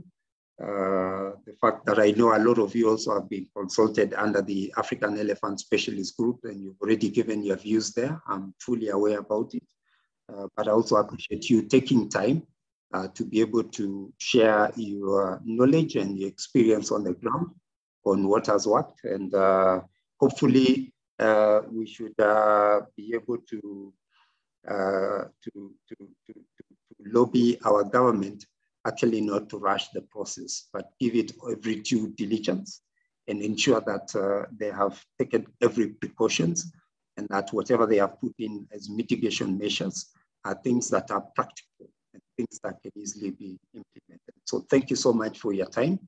Uh, the fact that I know a lot of you also have been consulted under the African Elephant Specialist Group and you've already given your views there. I'm fully aware about it. Uh, but I also appreciate you taking time uh, to be able to share your knowledge and your experience on the ground on what has worked. And uh, hopefully we should be able to, to, to, to, lobby our government actually not to rush the process, but give it every due diligence and ensure that they have taken every precautions and that whatever they have put in as mitigation measures are things that are practical and things that can easily be implemented. So thank you so much for your time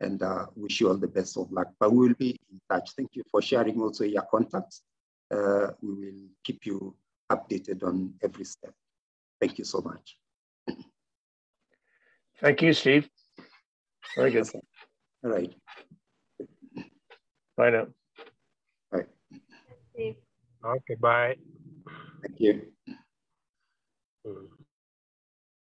and uh, wish you all the best of luck. But we will be in touch. Thank you for sharing also your contacts. Uh, we will keep you updated on every step. Thank you so much. Thank you, Steve. Very good. All right. Bye now. Okay, bye. Thank you. Mm.